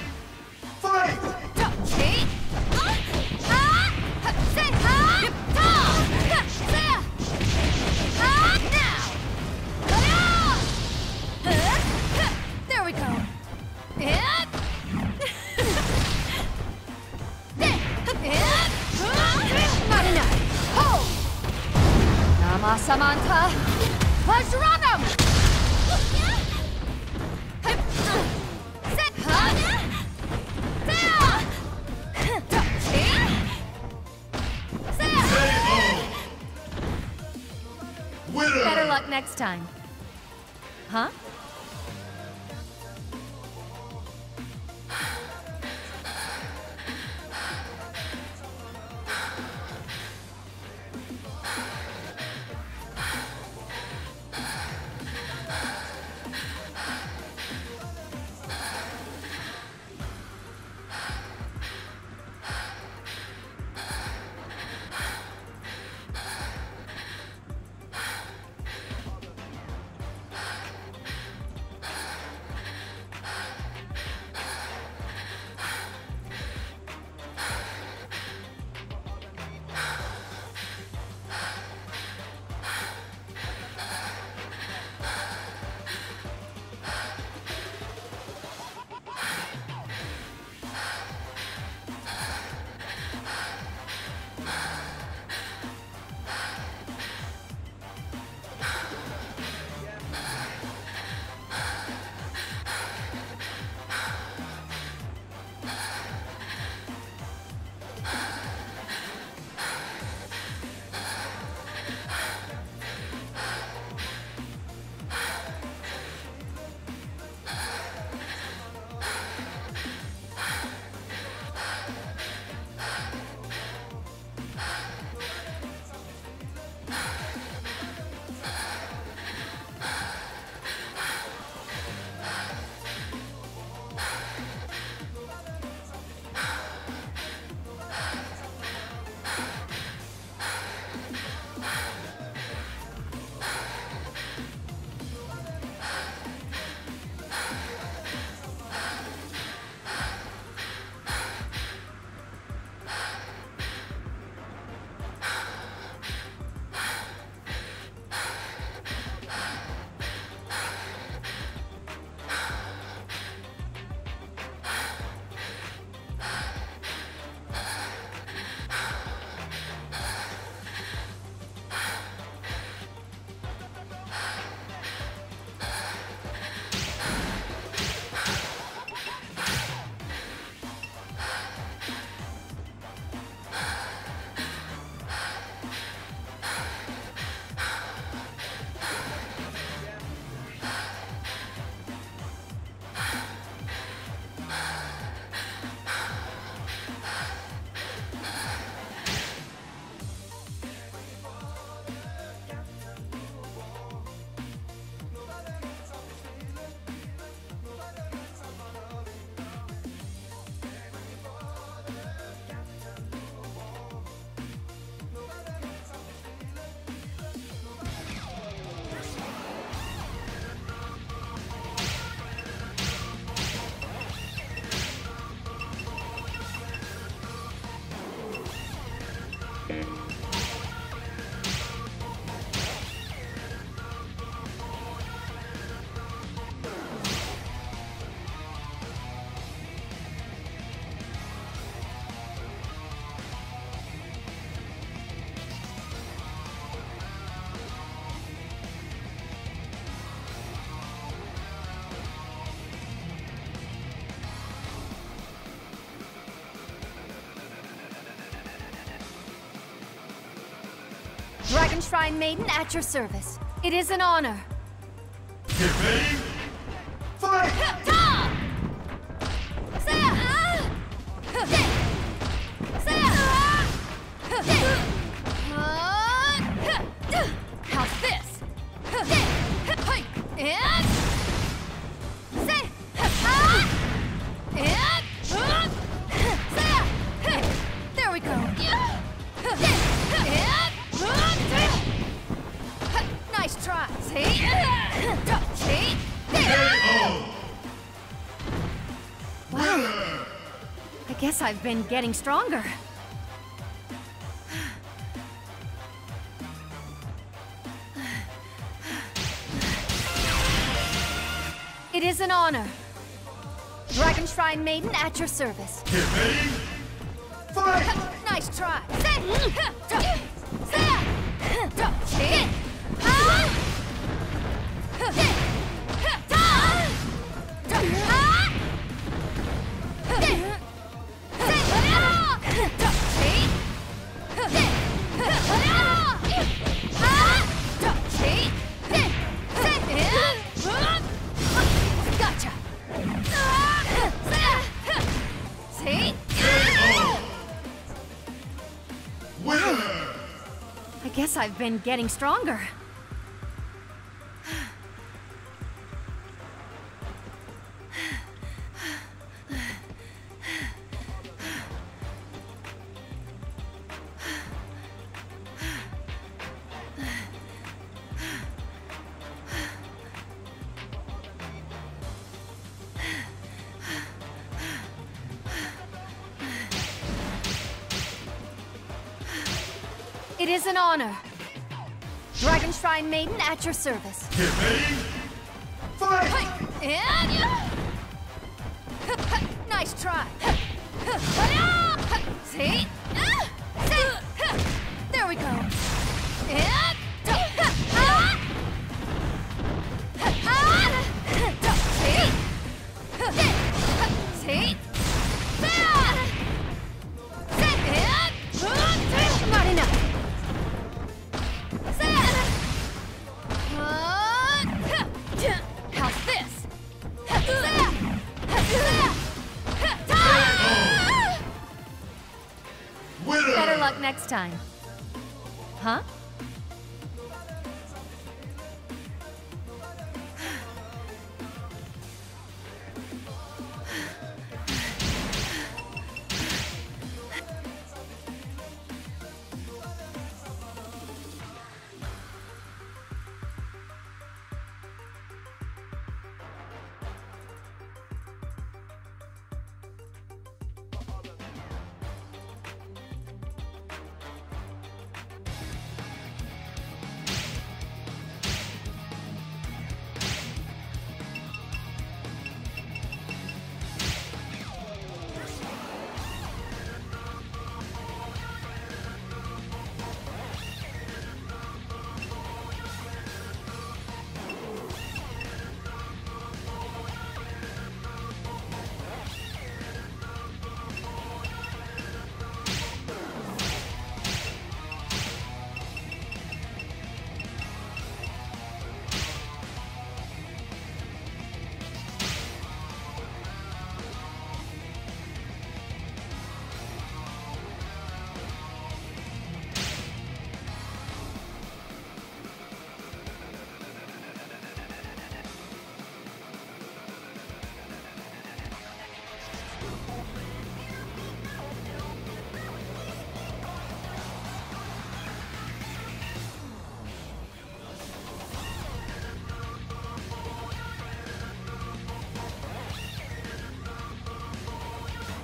Dragon Shrine Maiden at your service. It is an honor. I've been getting stronger. It is an honor. Dragon Shrine Maiden at your service. Get ready. Fight! Nice try. Gotcha. I've been getting stronger. Your service. Get ready.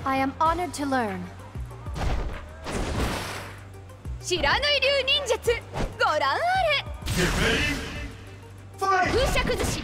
I am honored to learn. 知らぬい流忍術ご覧あれ!風車崩し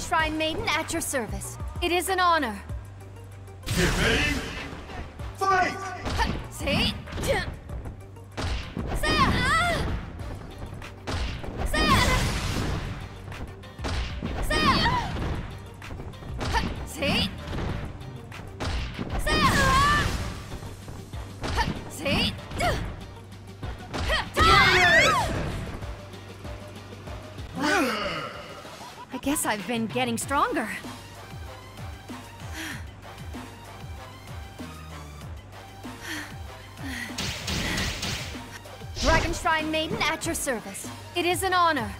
Shrine Maiden at your service. It is an honor. I've been getting stronger. Dragon Shrine Maiden at your service. It is an honor.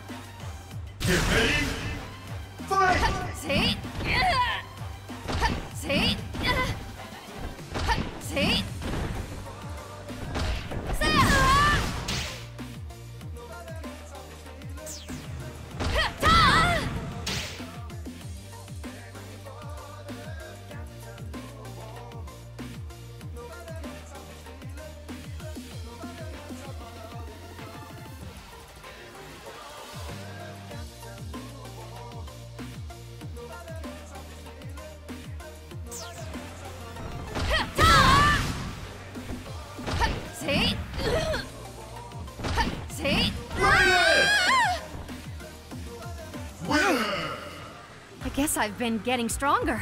I've been getting stronger.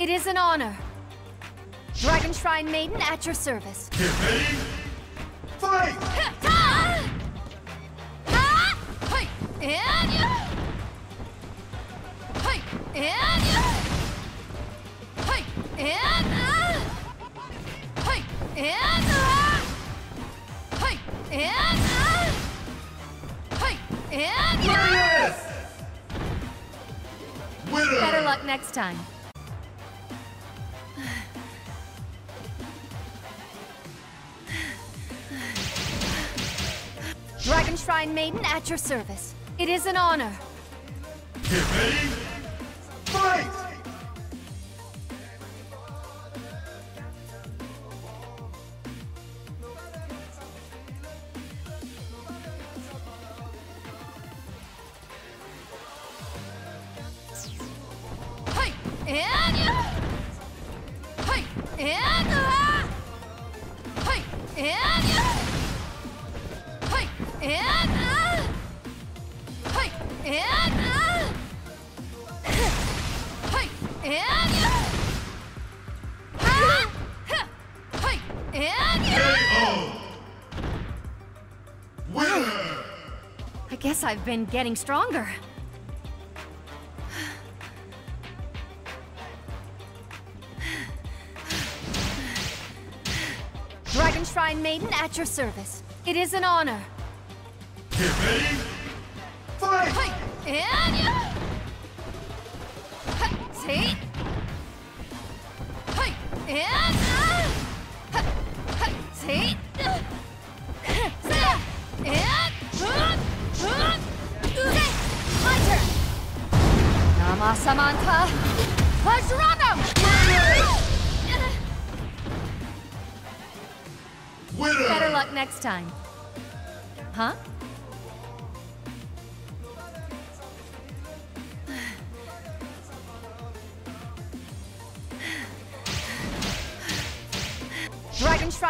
It is an honor. Dragon Shrine Maiden at your service. at your service. It is an honor. Get ready I've been getting stronger. Dragon Shrine Maiden at your service. It is an honor.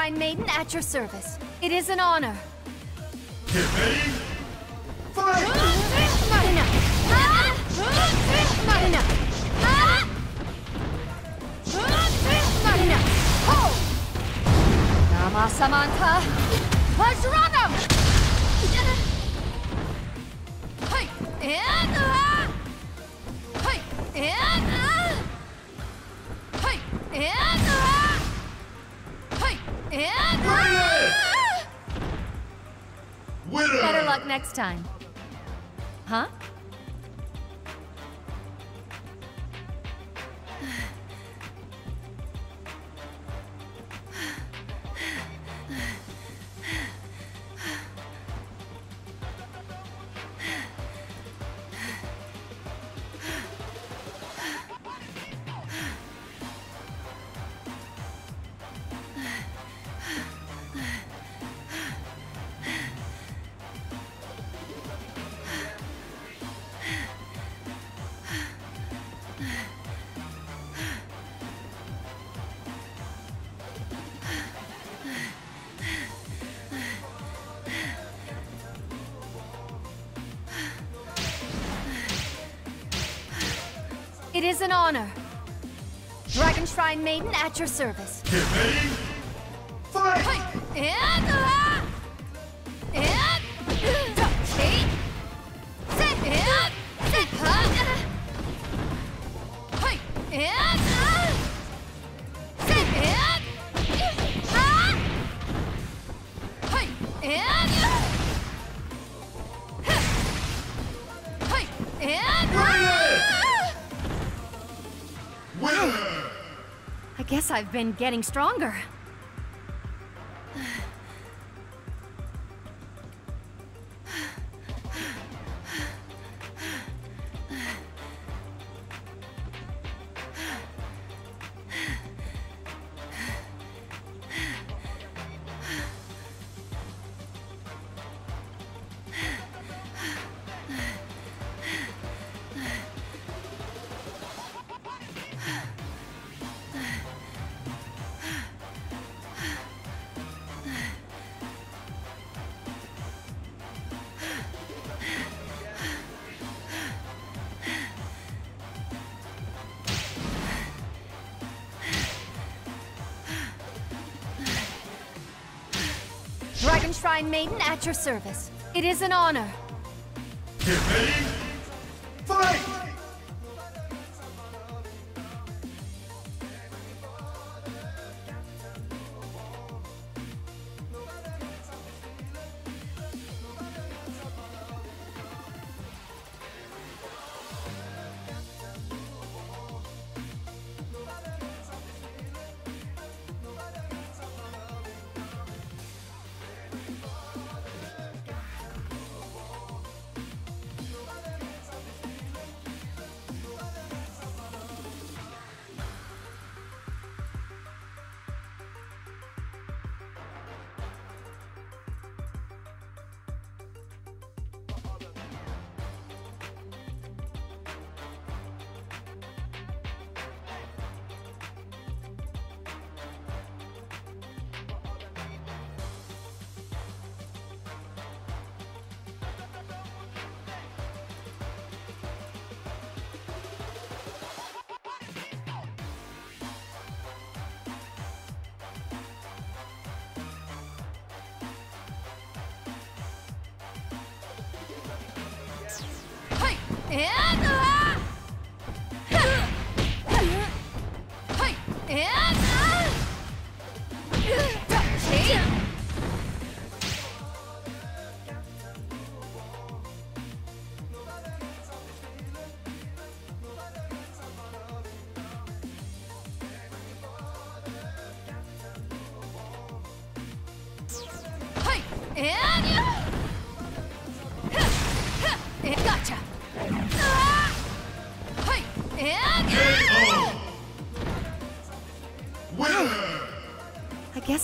Shrine Maiden at your service. It is an honor. Get ready. Fight. Not enough. Not enough. Not enough. Ho! Namasamanta Vajranam! Hey, and ah! Hey, and ah! Hey, and Winner. Better luck next time. Huh? Is an honor. Dragon Shrine Maiden at your service. Get ready. Fight. And I've been getting stronger. Shrine Maiden at your service. It is an honor.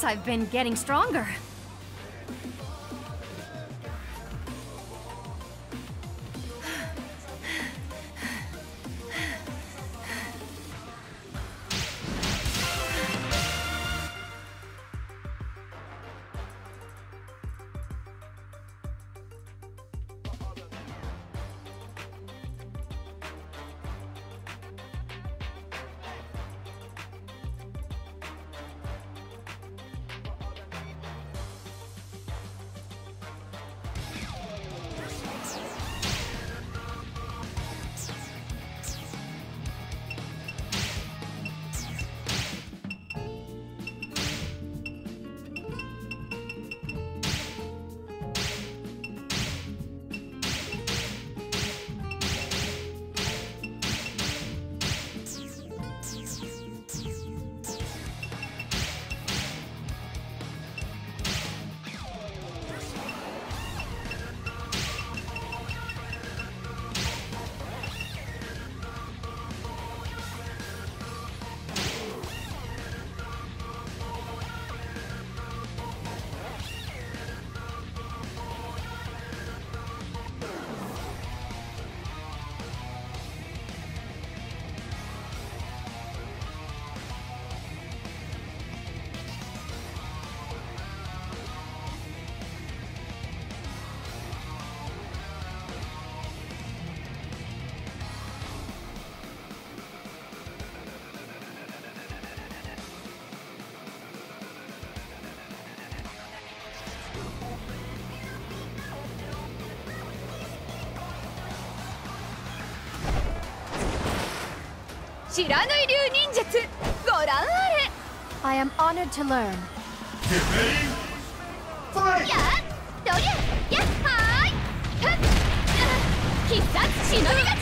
I've been getting stronger. 知らぬい流忍術。ご覧あれ。I am honored to learn. やっりゃやっはーい。必殺忍び勝ち。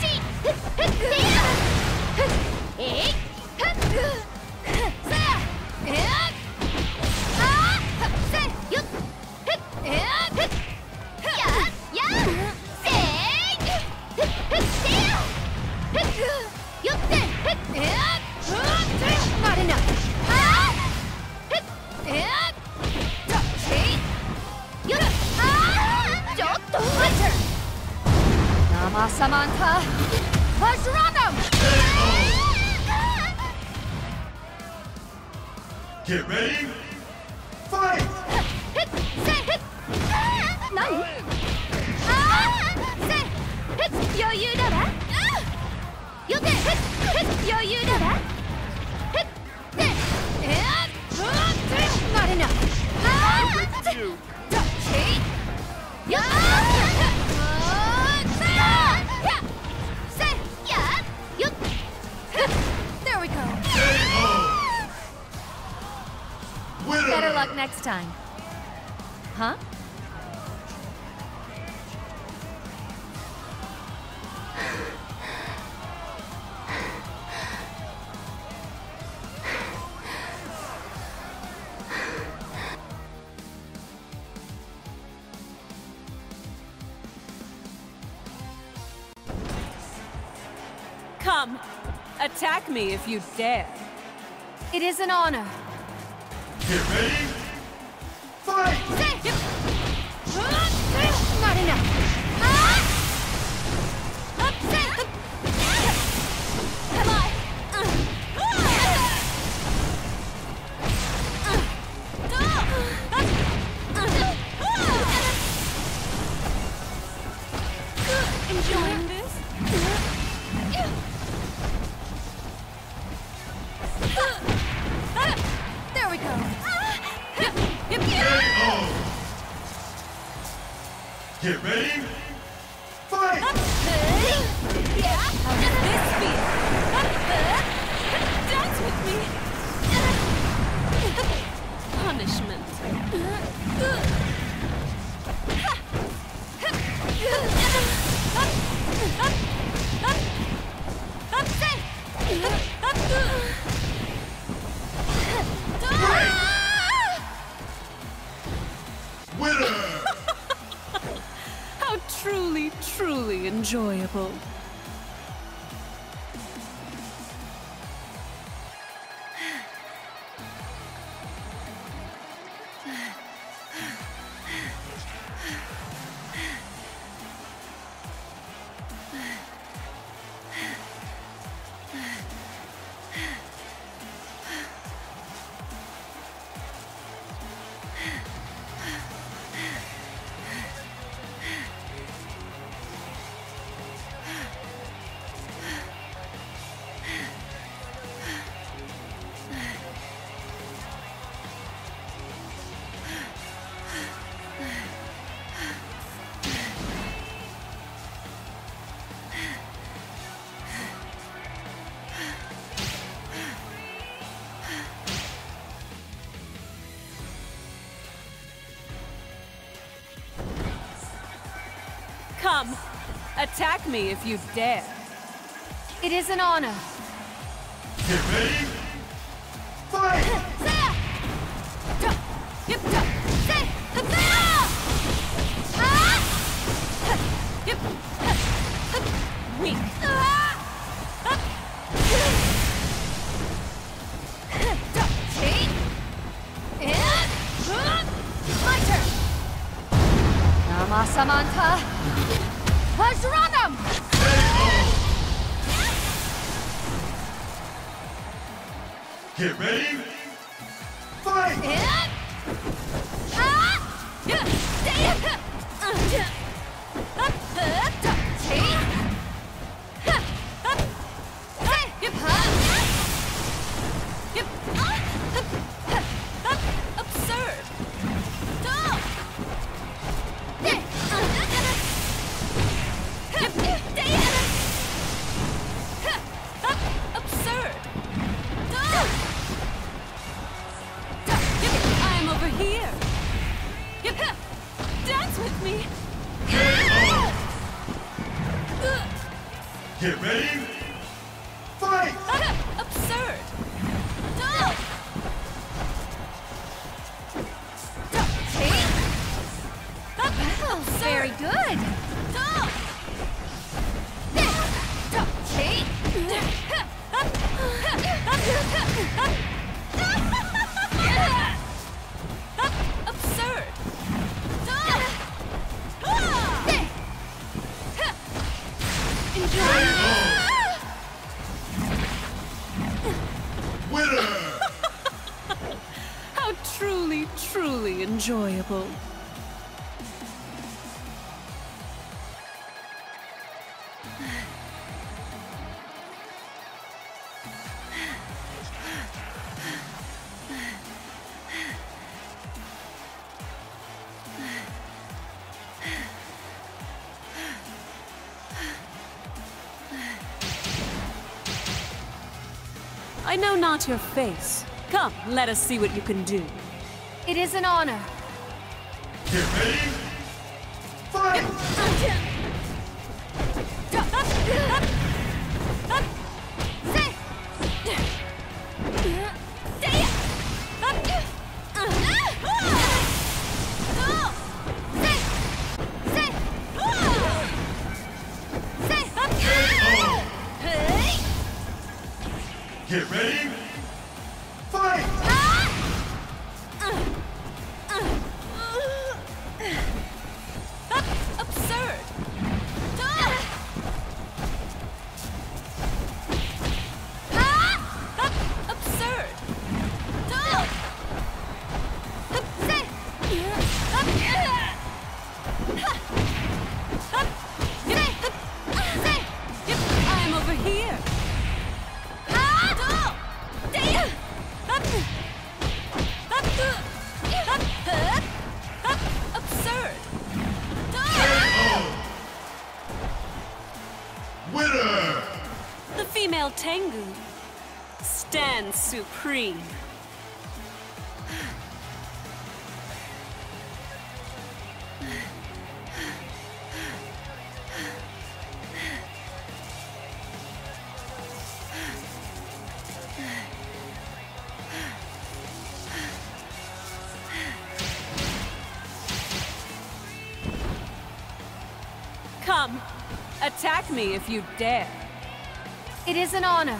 me if you dare. It is an honor. Attack me if you dare. It is an honor. Winner! *laughs* How truly, truly enjoyable. Not your face. Come, let us see what you can do. It is an honor. Get ready. Attack me if you dare. It is an honor.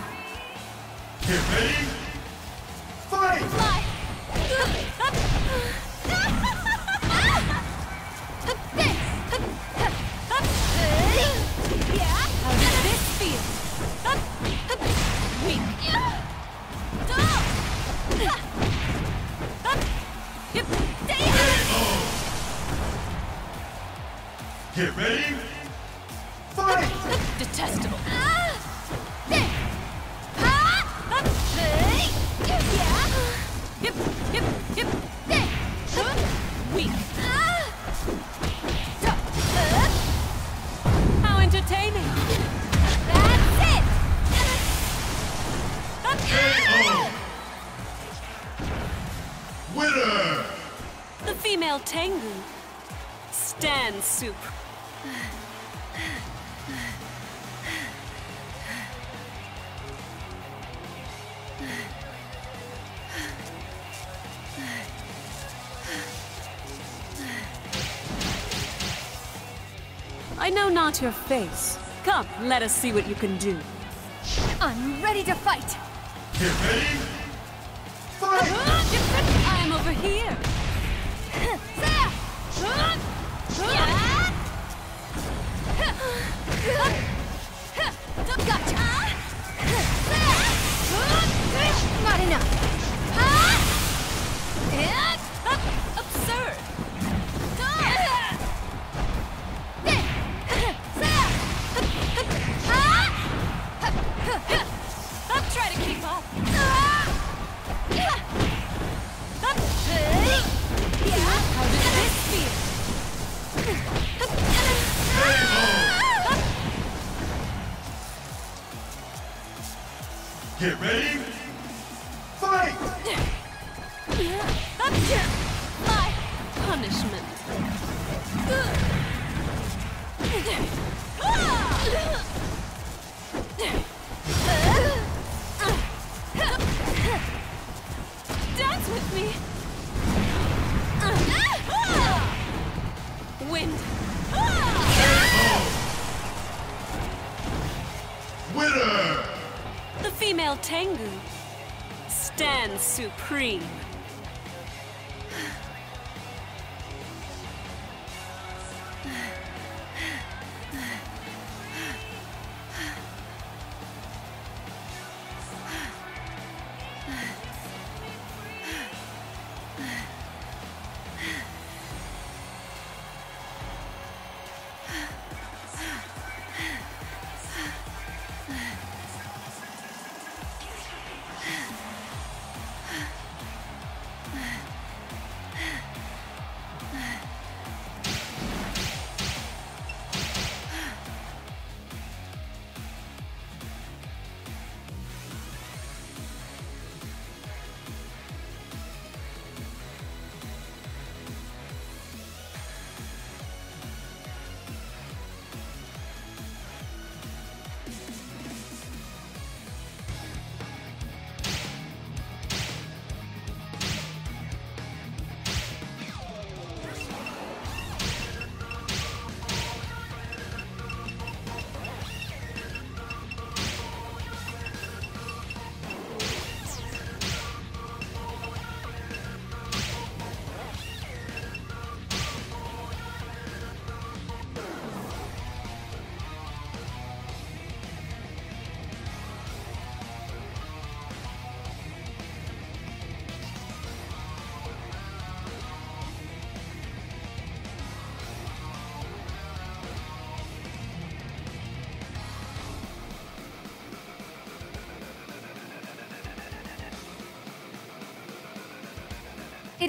Not your face. Come, let us see what you can do. I'm ready to fight. Get. Fight! Tengu stands supreme.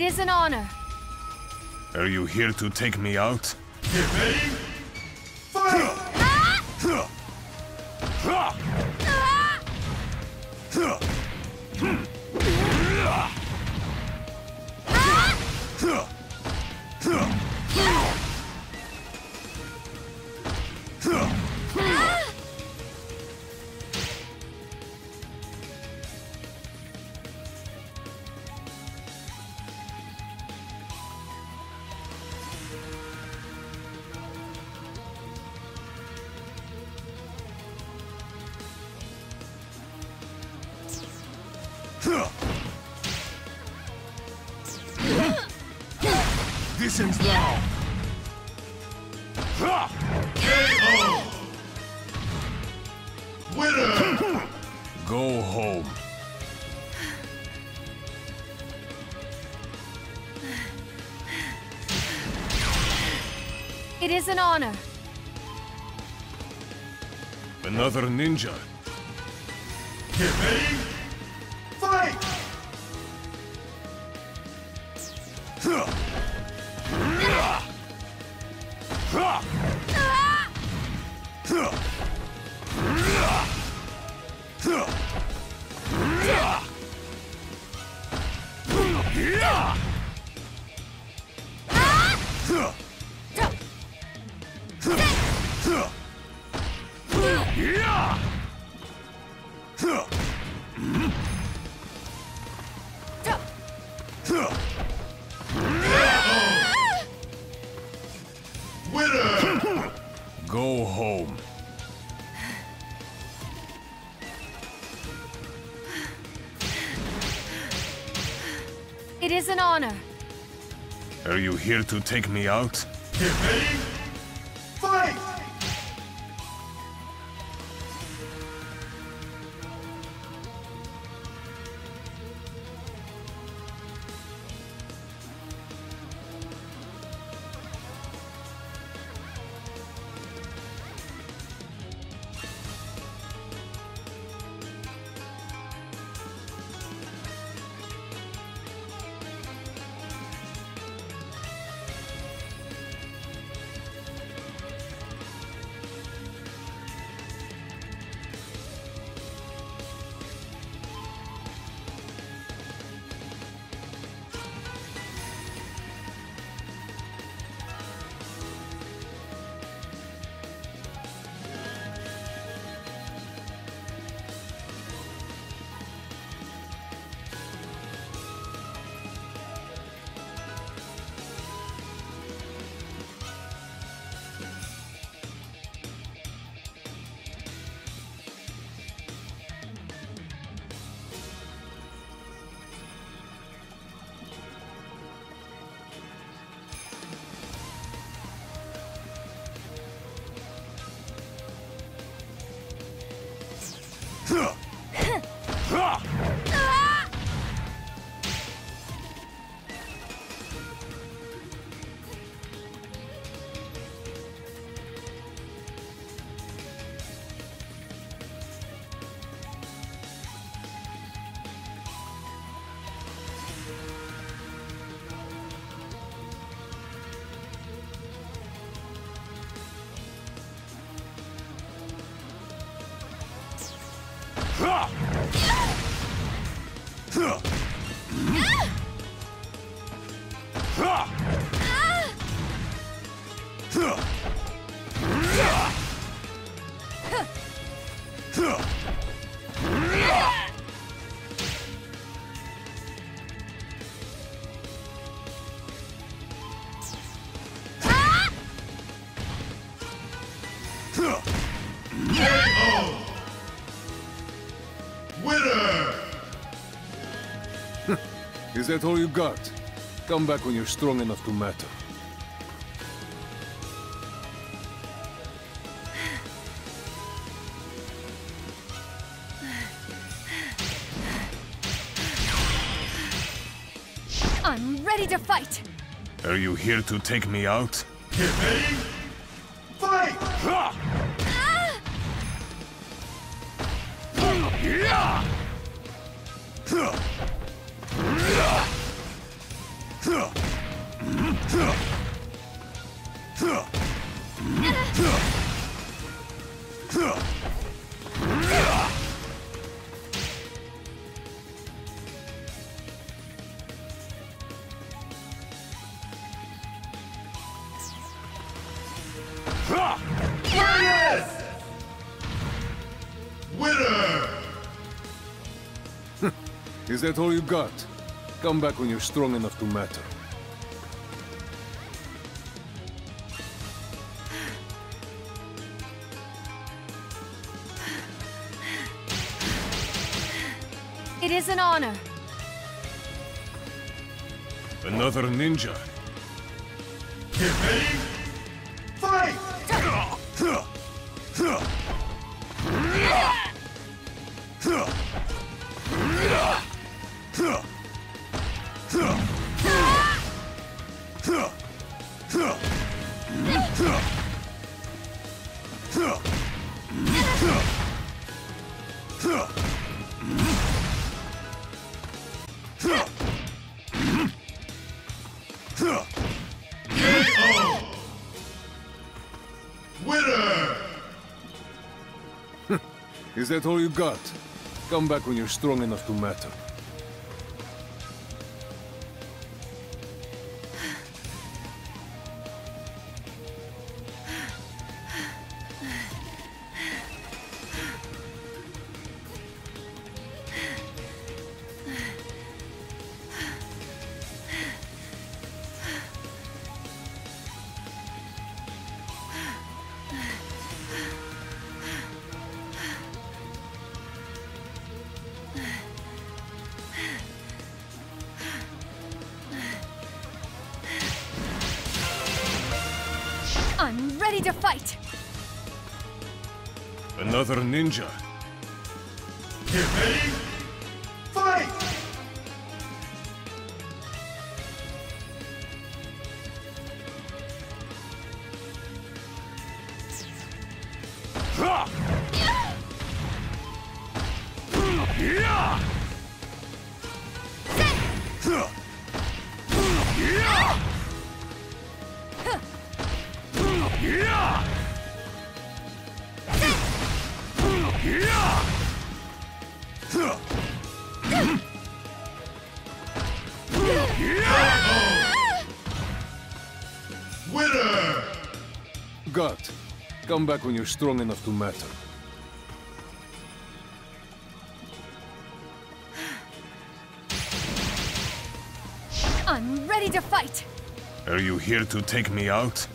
It is an honor. Are you here to take me out? Get ready. An honor. Another ninja. Here to take me out? Is that all you got? Come back when you're strong enough to matter. I'm ready to fight. Are you here to take me out? *laughs* Is that all you got? Come back when you're strong enough to matter. Honor. Another ninja. Is that all you got? Come back when you're strong enough to matter. Come back when you're strong enough to matter. I'm ready to fight. Are you here to take me out?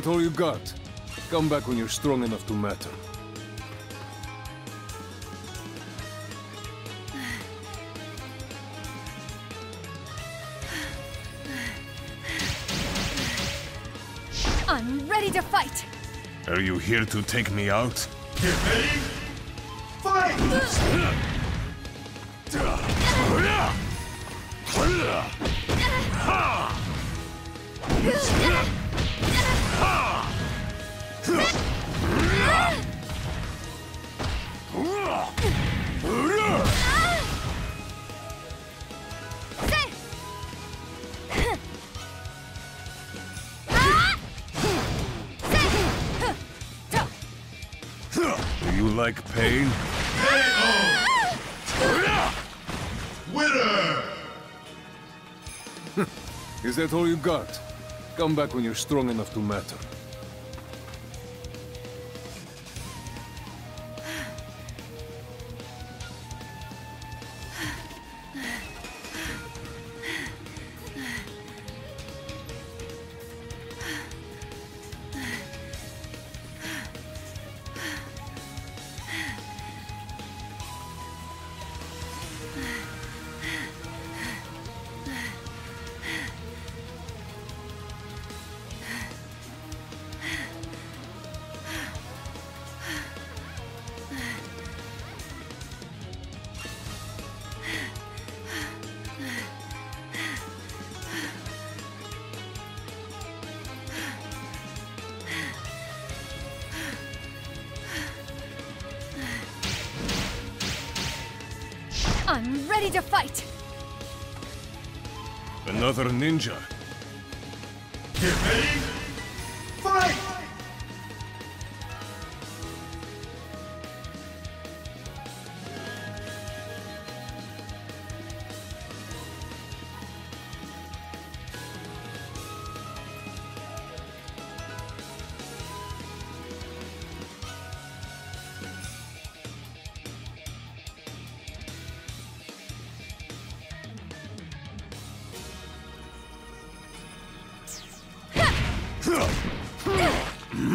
That all you got? Come back when you're strong enough to matter. I'm ready to fight. Are you here to take me out? Get ready. Fight! Uh. That all you got? Come back when you're strong enough to matter.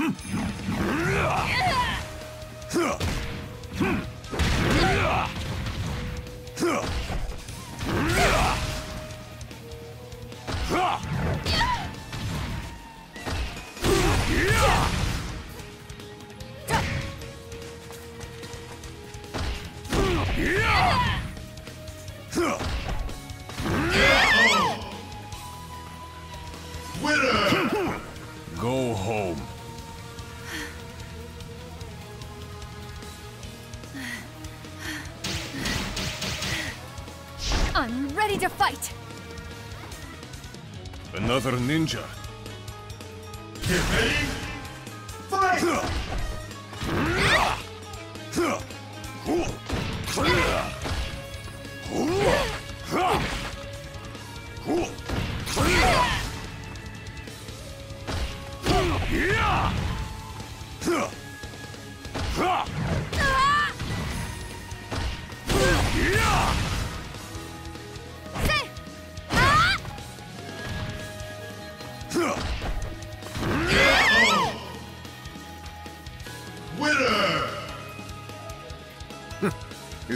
Mm-hmm. Another ninja.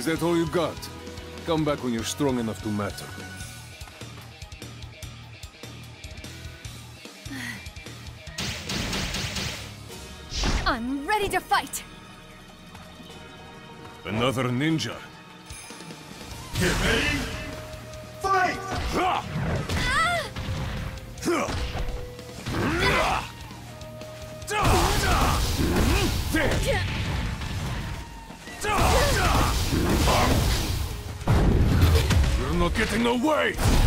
That all you got? Come back when you're strong enough to matter. *sighs* I'm ready to fight! Another ninja. Get ready! Getting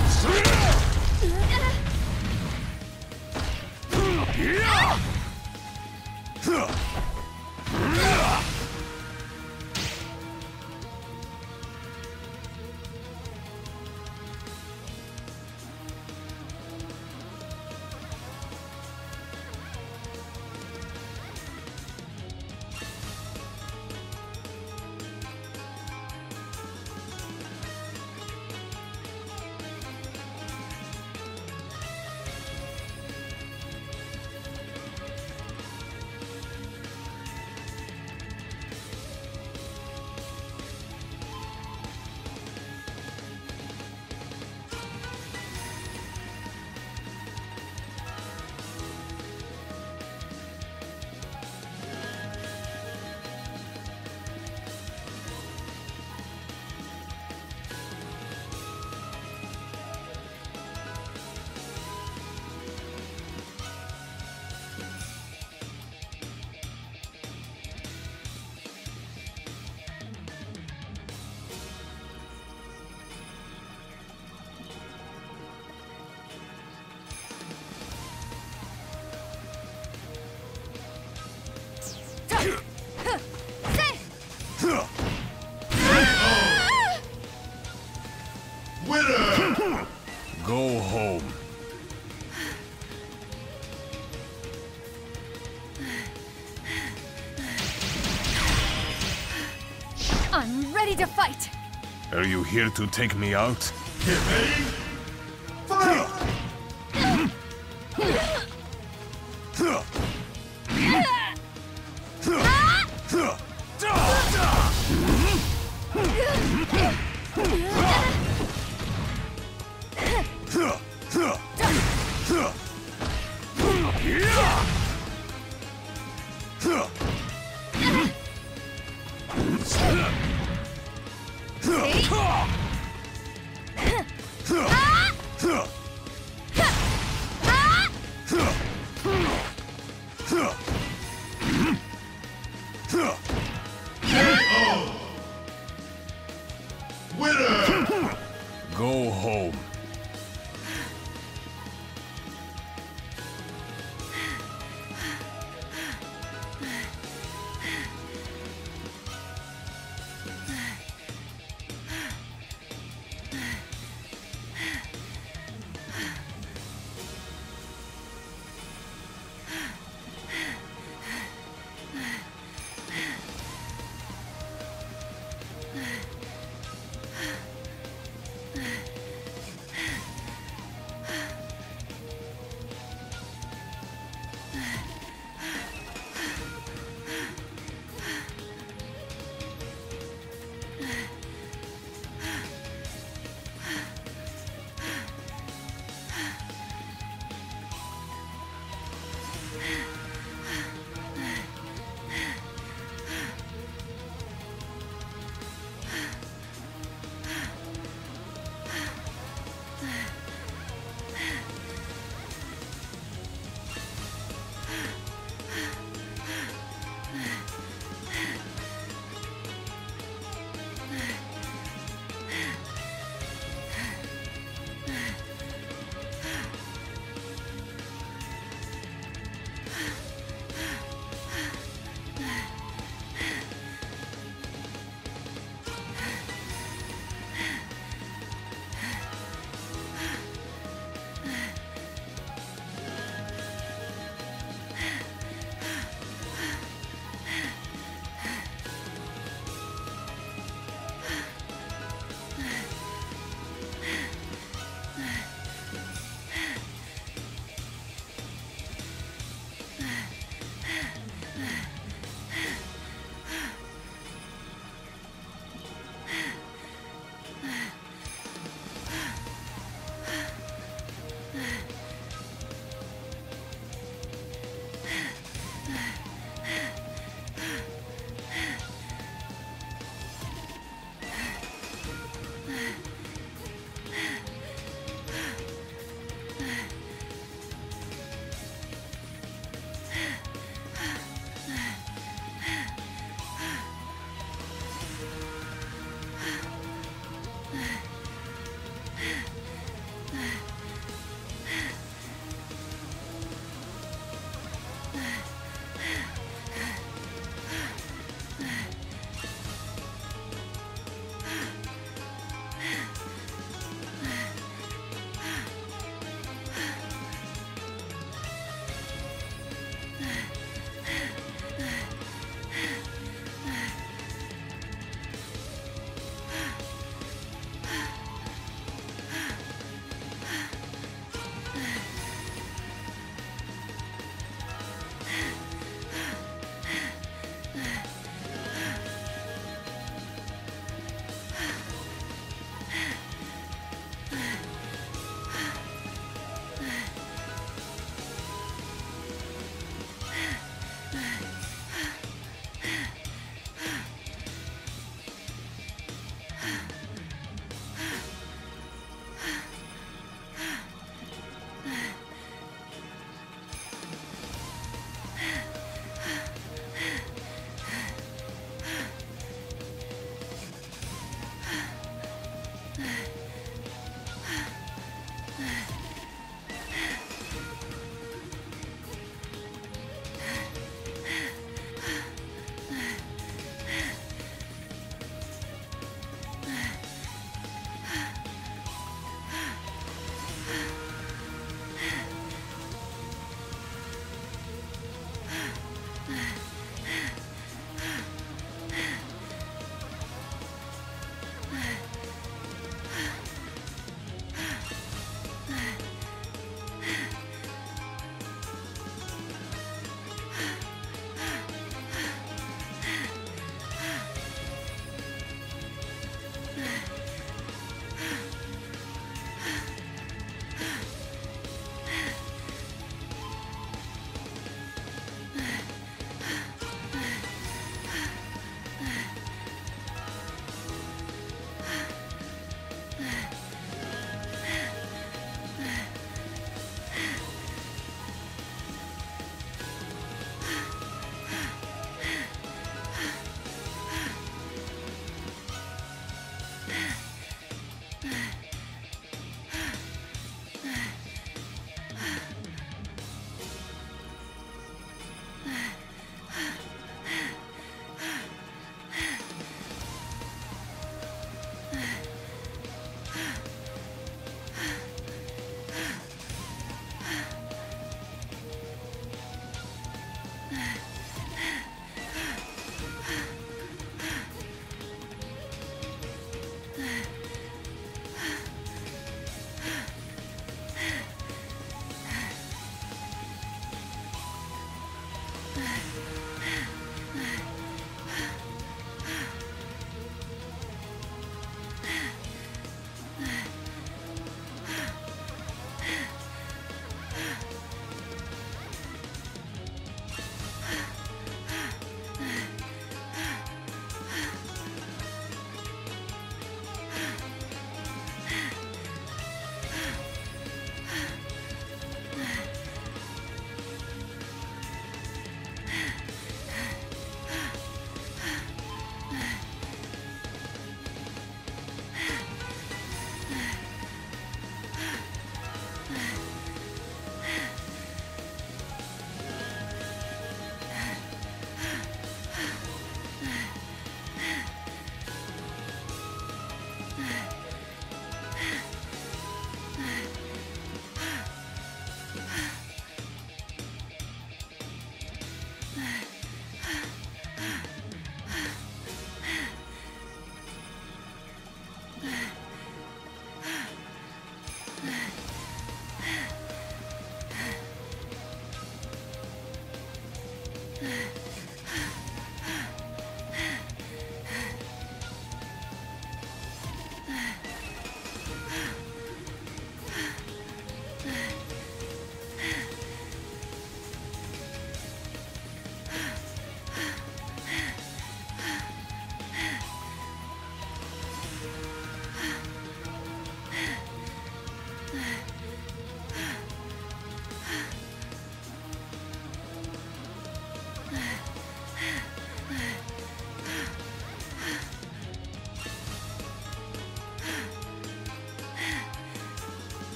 Are you here to take me out?